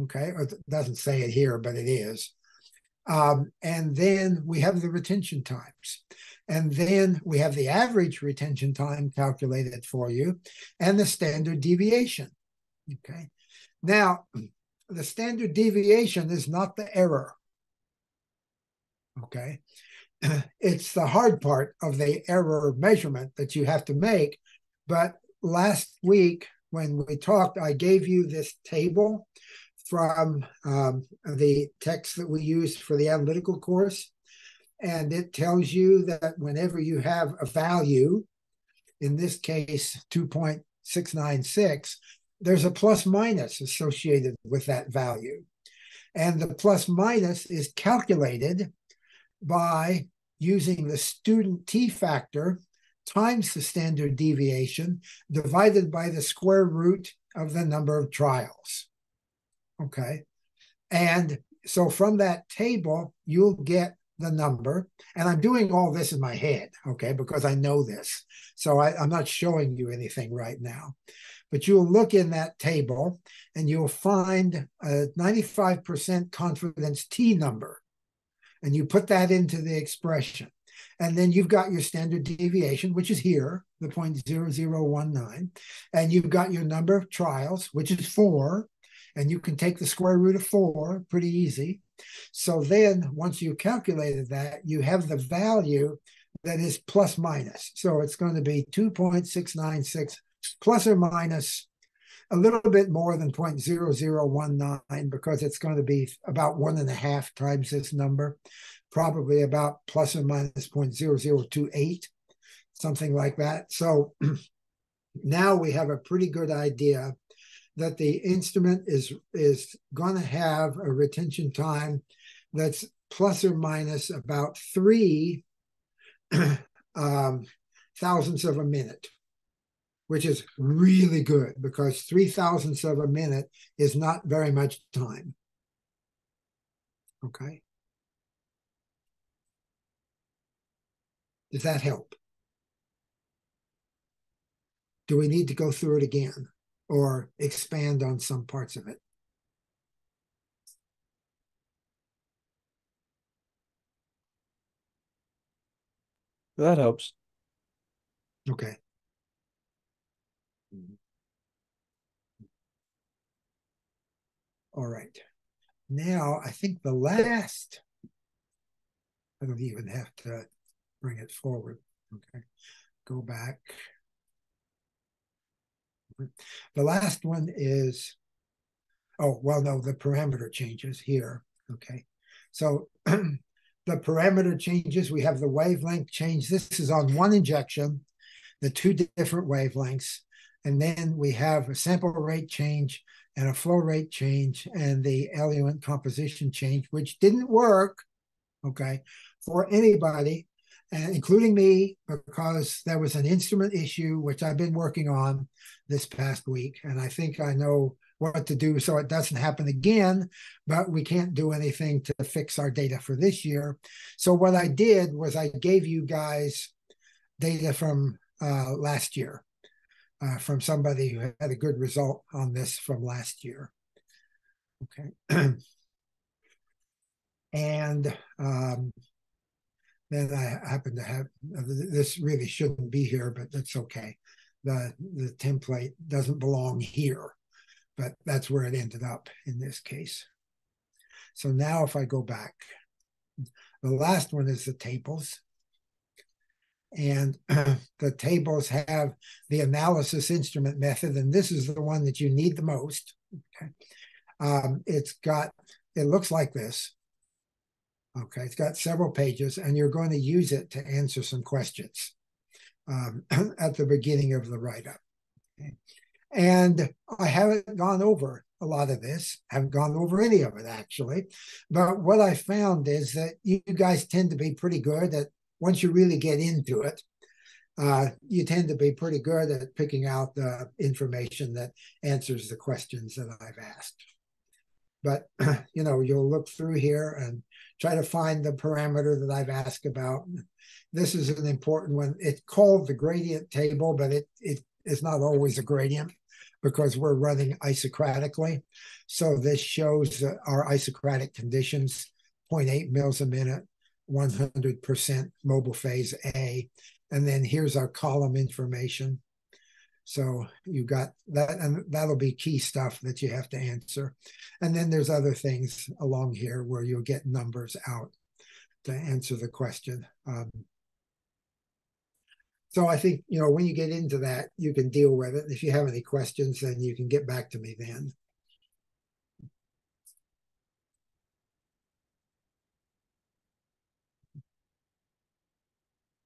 Okay, it doesn't say it here, but it is. Um, and then we have the retention times. And then we have the average retention time calculated for you and the standard deviation. Okay. Now, the standard deviation is not the error. Okay. It's the hard part of the error measurement that you have to make. But last week, when we talked, I gave you this table from um, the text that we used for the analytical course. And it tells you that whenever you have a value, in this case 2.696, there's a plus minus associated with that value. And the plus minus is calculated by using the student t factor times the standard deviation divided by the square root of the number of trials. Okay. And so from that table, you'll get the number. And I'm doing all this in my head, okay, because I know this. So I, am not showing you anything right now. But you'll look in that table and you'll find a 95% confidence T number. And you put that into the expression. And then you've got your standard deviation, which is here, the 0.0019. And you've got your number of trials, which is four and you can take the square root of four pretty easy. So then once you calculated that, you have the value that is plus minus. So it's going to be 2.696 plus or minus a little bit more than 0.0019 because it's going to be about one and a half times this number, probably about plus or minus 0.0028, something like that. So now we have a pretty good idea that the instrument is is going to have a retention time that's plus or minus about three um, thousandths of a minute, which is really good because three thousandths of a minute is not very much time. Okay. Does that help? Do we need to go through it again? Or expand on some parts of it. That helps. Okay. All right. Now, I think the last, I don't even have to bring it forward. Okay. Go back. The last one is, oh, well, no, the parameter changes here. Okay. So the parameter changes, we have the wavelength change. This is on one injection, the two different wavelengths. And then we have a sample rate change and a flow rate change and the eluent composition change, which didn't work, okay, for anybody including me, because there was an instrument issue which I've been working on this past week, and I think I know what to do so it doesn't happen again. But we can't do anything to fix our data for this year. So what I did was I gave you guys data from uh, last year, uh, from somebody who had a good result on this from last year. Okay. and um, then I happen to have this really shouldn't be here, but that's okay. the the template doesn't belong here, but that's where it ended up in this case. So now if I go back, the last one is the tables. And the tables have the analysis instrument method, and this is the one that you need the most. Okay. Um, it's got, it looks like this. Okay, it's got several pages, and you're going to use it to answer some questions um, at the beginning of the write up. Okay. And I haven't gone over a lot of this, haven't gone over any of it actually. But what I found is that you guys tend to be pretty good at once you really get into it, uh, you tend to be pretty good at picking out the information that answers the questions that I've asked. But you know, you'll look through here and try to find the parameter that I've asked about. This is an important one. It's called the gradient table, but it it is not always a gradient because we're running isocratically. So this shows our isocratic conditions, 0.8 mils a minute, 100% mobile phase A. And then here's our column information. So you got that, and that'll be key stuff that you have to answer. And then there's other things along here where you'll get numbers out to answer the question. Um, so I think, you know, when you get into that, you can deal with it. If you have any questions, then you can get back to me then.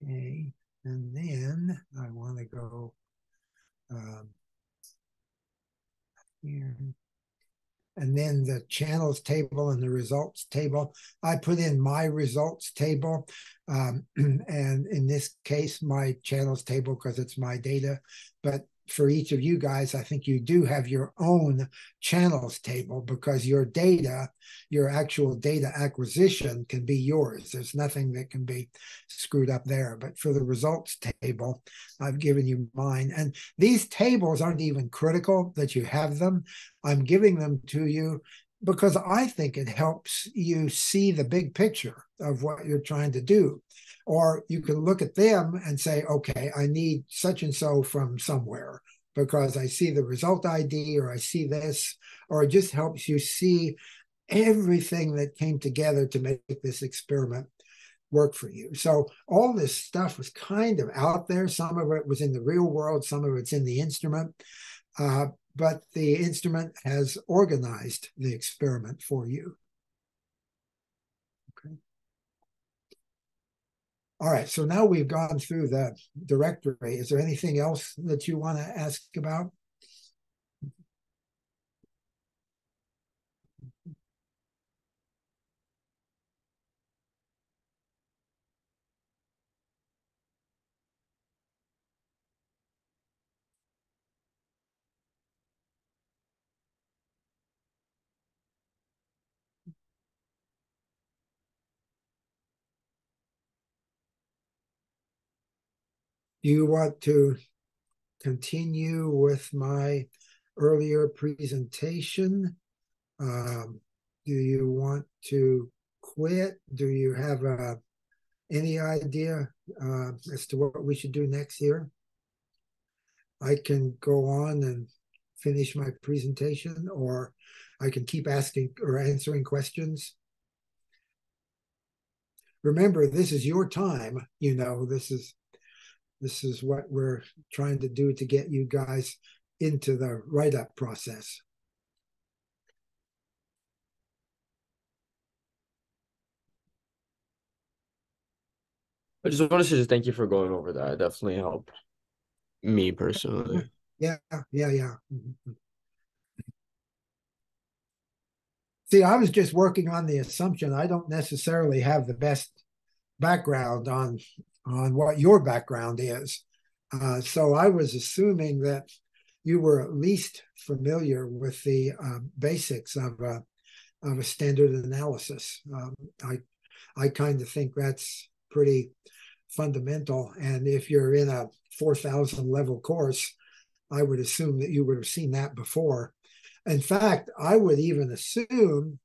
Okay, and then I want to go um, here and then the channels table and the results table. I put in my results table, um, and in this case, my channels table because it's my data. But for each of you guys, I think you do have your own channels table because your data, your actual data acquisition can be yours. There's nothing that can be screwed up there. But for the results table, I've given you mine. And these tables aren't even critical that you have them. I'm giving them to you because I think it helps you see the big picture of what you're trying to do. Or you can look at them and say, okay, I need such and so from somewhere because I see the result ID or I see this, or it just helps you see everything that came together to make this experiment work for you. So all this stuff was kind of out there. Some of it was in the real world, some of it's in the instrument. Uh, but the instrument has organized the experiment for you. All right, so now we've gone through the directory. Is there anything else that you want to ask about? Do you want to continue with my earlier presentation? Um, do you want to quit? Do you have uh, any idea uh, as to what we should do next year? I can go on and finish my presentation, or I can keep asking or answering questions. Remember, this is your time. You know, this is this is what we're trying to do to get you guys into the write up process. I just wanted to say thank you for going over that. It definitely helped me personally. Yeah, yeah, yeah. Mm-hmm. See, I was just working on the assumption I don't necessarily have the best background on on what your background is. Uh, so I was assuming that you were at least familiar with the uh, basics of a, of a standard analysis. Um, I I kind of think that's pretty fundamental. And if you're in a 4,000 level course, I would assume that you would have seen that before. In fact, I would even assume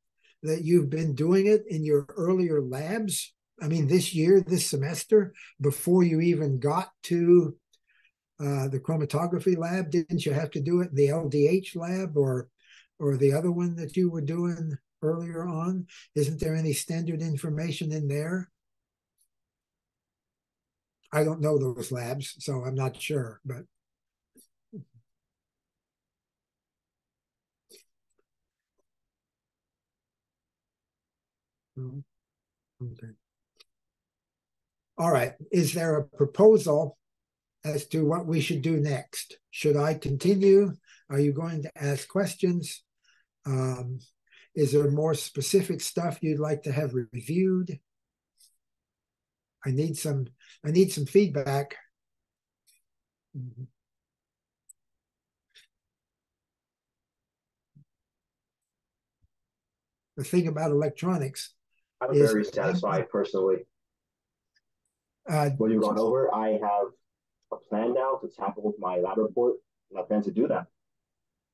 that you've been doing it in your earlier labs I mean, this year, this semester, before you even got to uh, the chromatography lab? Didn't you have to do it the LDH lab or or the other one that you were doing earlier on? Isn't there any standard information in there? I don't know those labs, so I'm not sure, but Mm, Okay. All right, is there a proposal as to what we should do next? Should I continue? Are you going to ask questions? Um, is there more specific stuff you'd like to have reviewed? I need some, I need some feedback. The thing about electronics, I'm Is- very satisfied personally. Uh, What you've gone over, I have a plan now to tackle my lab report, and I plan to do that.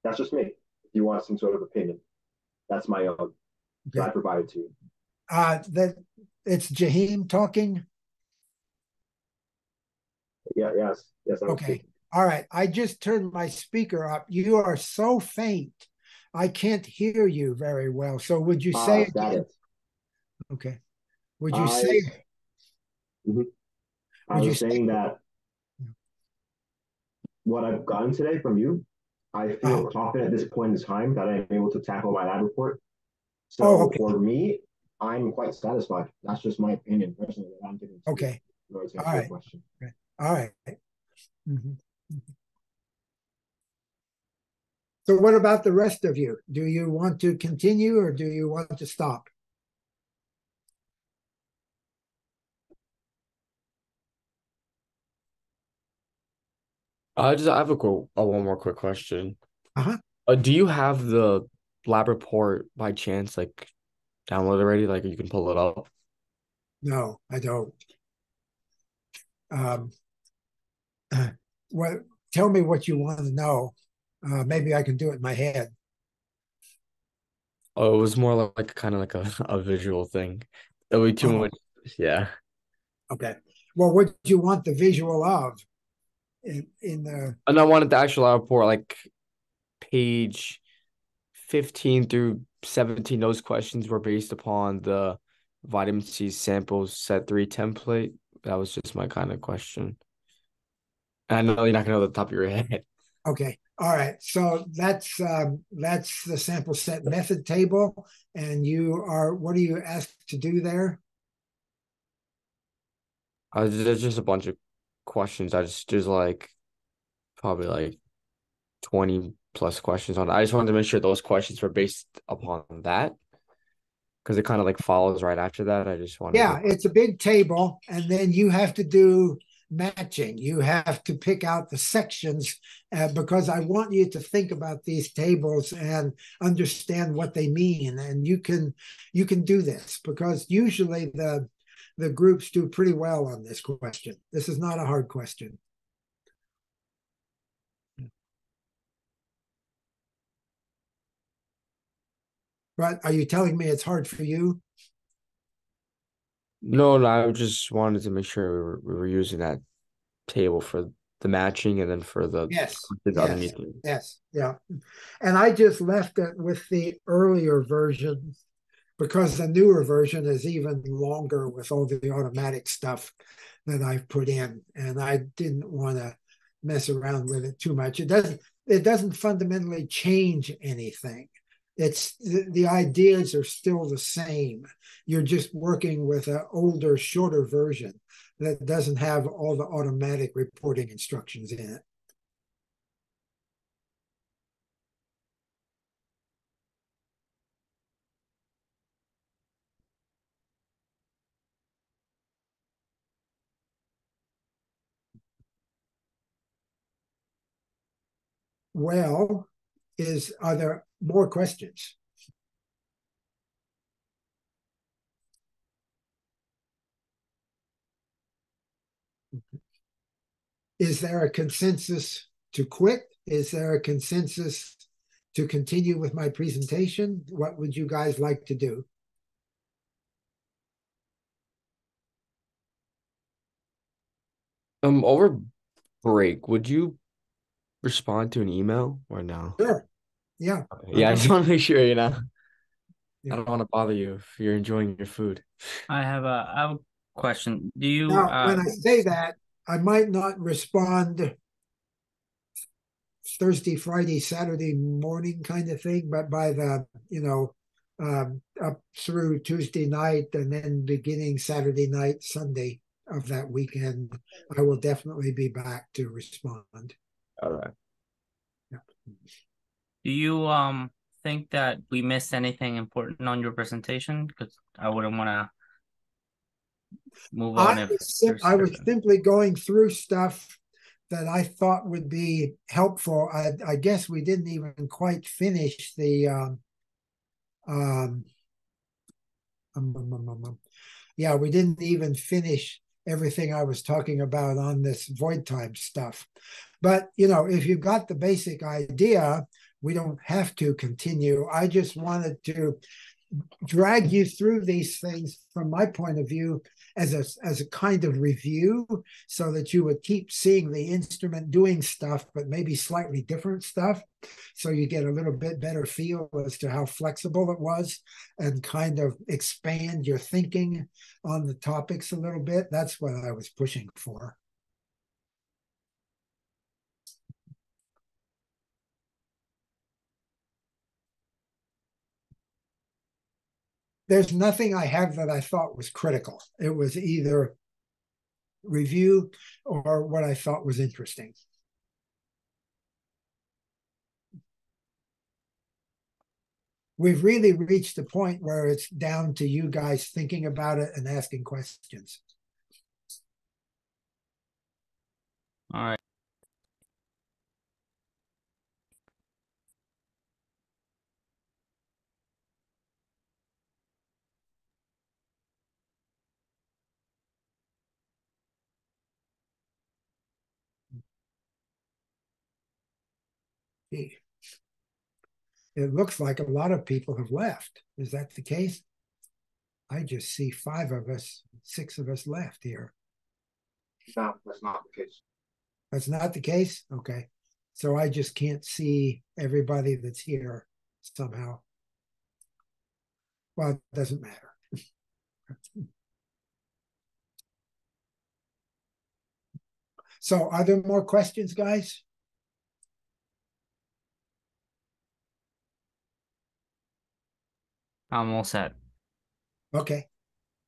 That's just me. If you want some sort of opinion, that's my own. that I Okay. provided to you. uh, that it's Jaheim talking. Yeah, yes, yes. I'm Okay. speaking. All right, I just turned my speaker up. You are so faint. I can't hear you very well. So would you Ah, say it. Okay. Would you I- say I Would you was saying that what I've gotten today from you, I feel Oh. confident at this point in time that I'm able to tackle my lab report. So Oh, okay. for me, I'm quite satisfied. That's just my opinion personally that I'm giving. okay? in order to All right. question. All right. Mhm. So what about the rest of you? Do you want to continue or do you want to stop? I just I have a, qu- uh, one more quick question. Uh-huh. Uh, do you have the lab report by chance like downloaded already? Like you can pull it up. No, I don't. Um, what, tell me what you want to know. Uh, maybe I can do it in my head. Oh, it was more like, like kind of like a, a visual thing. It'll be too Oh. much. Yeah. Okay. Well, what do you want the visual of? In, in the, And I wanted the actual report, like page 15 through 17. Those questions were based upon the vitamin C sample set three template. That was just my kind of question. And I know you're not gonna know the top of your head. okay. All right. So that's, um, that's the sample set method table. And you are, what are you asked to do there? Was, there's just a bunch of questions. I just there's like probably like 20 plus questions on it. I just wanted to make sure those questions were based upon that. Because it kind of like follows right after that. I just wanted Yeah, to, it's a big table and then you have to do matching. You have to pick out the sections uh, because I want you to think about these tables and understand what they mean. And you can you can do this because usually the the groups do pretty well on this question. This is not a hard question. But are you telling me it's hard for you? No, no, I just wanted to make sure we were, we were using that table for the matching and then for the Yes. yes. Yes, yeah. And I just left it with the earlier version because the newer version is even longer with all the automatic stuff that I've put in. And I didn't want to mess around with it too much. It doesn't it doesn't fundamentally change anything. It's the, the ideas are still the same. You're just working with an older, shorter version that doesn't have all the automatic reporting instructions in it. Well, is are there more questions? Is there a consensus to quit? Is there a consensus to continue with my presentation? What would you guys like to do? Um, over break, would you respond to an email or no? Sure. Yeah, Yeah, I just want to make sure, you know. Yeah. I don't want to bother you if you're enjoying your food. I have a I have a question. Do you now, uh when I say that, I might not respond Thursday, Friday, Saturday morning kind of thing, but by the, you know, um, up through Tuesday night and then beginning Saturday night, Sunday of that weekend, I will definitely be back to respond. All right. do you um think that we missed anything important on your presentation? Because I wouldn't want to move on I if was, sim- I was simply going through stuff that I thought would be helpful. I, I guess we didn't even quite finish the um, um, um, um, um, um, um, yeah, we didn't even finish everything I was talking about on this void time stuff. But you know, if you've got the basic idea, we don't have to continue. I just wanted to drag you through these things from my point of view as a as a kind of review so that you would keep seeing the instrument doing stuff but maybe slightly different stuff. So you get a little bit better feel as to how flexible it was and kind of expand your thinking on the topics a little bit. That's what I was pushing for there's nothing I have that I thought was critical. It was either review or what I thought was interesting. We've really reached a point where it's down to you guys thinking about it and asking questions. All right. It looks like a lot of people have left. Is that the case? I just see five of us, six of us left here. No, that's not the case. That's not the case? Okay. So I just can't see everybody that's here somehow. Well, it doesn't matter. So are there more questions, guys? I'm all set. Okay,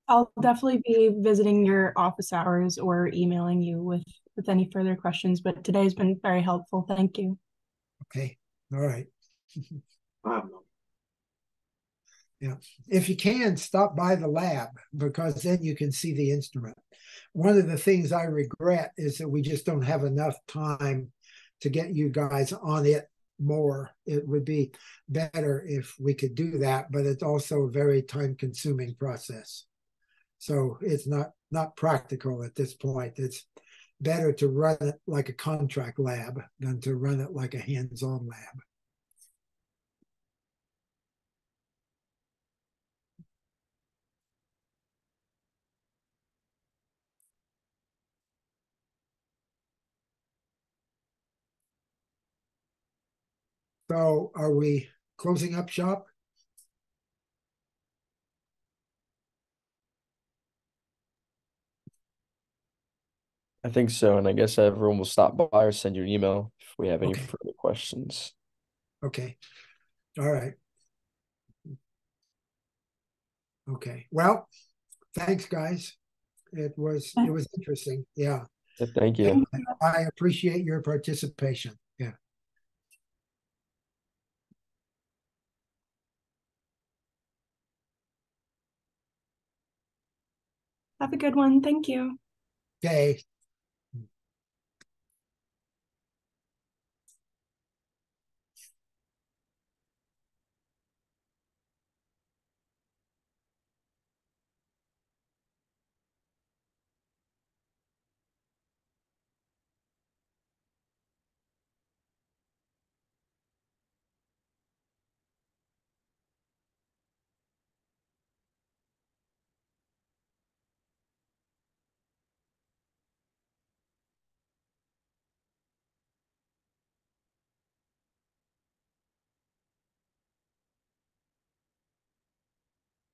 I'll definitely be visiting your office hours or emailing you with with any further questions, but today has been very helpful. Thank you. okay, all right. I have if you can stop by the lab because then you can see the instrument one of the things i regret is that we just don't have enough time to get you guys on it more it would be better if we could do that but it's also a very time consuming process. So it's not not practical at this point. It's better to run it like a contract lab than to run it like a hands-on lab So are we closing up shop? I think so, and I guess everyone will stop by or send you an email if we have any Okay. further questions. Okay. All right. Okay. Well, thanks, guys. It was it was interesting. Yeah. Yeah, Thank you. I appreciate your participation. Yeah. Have a good one. Thank you. Okay.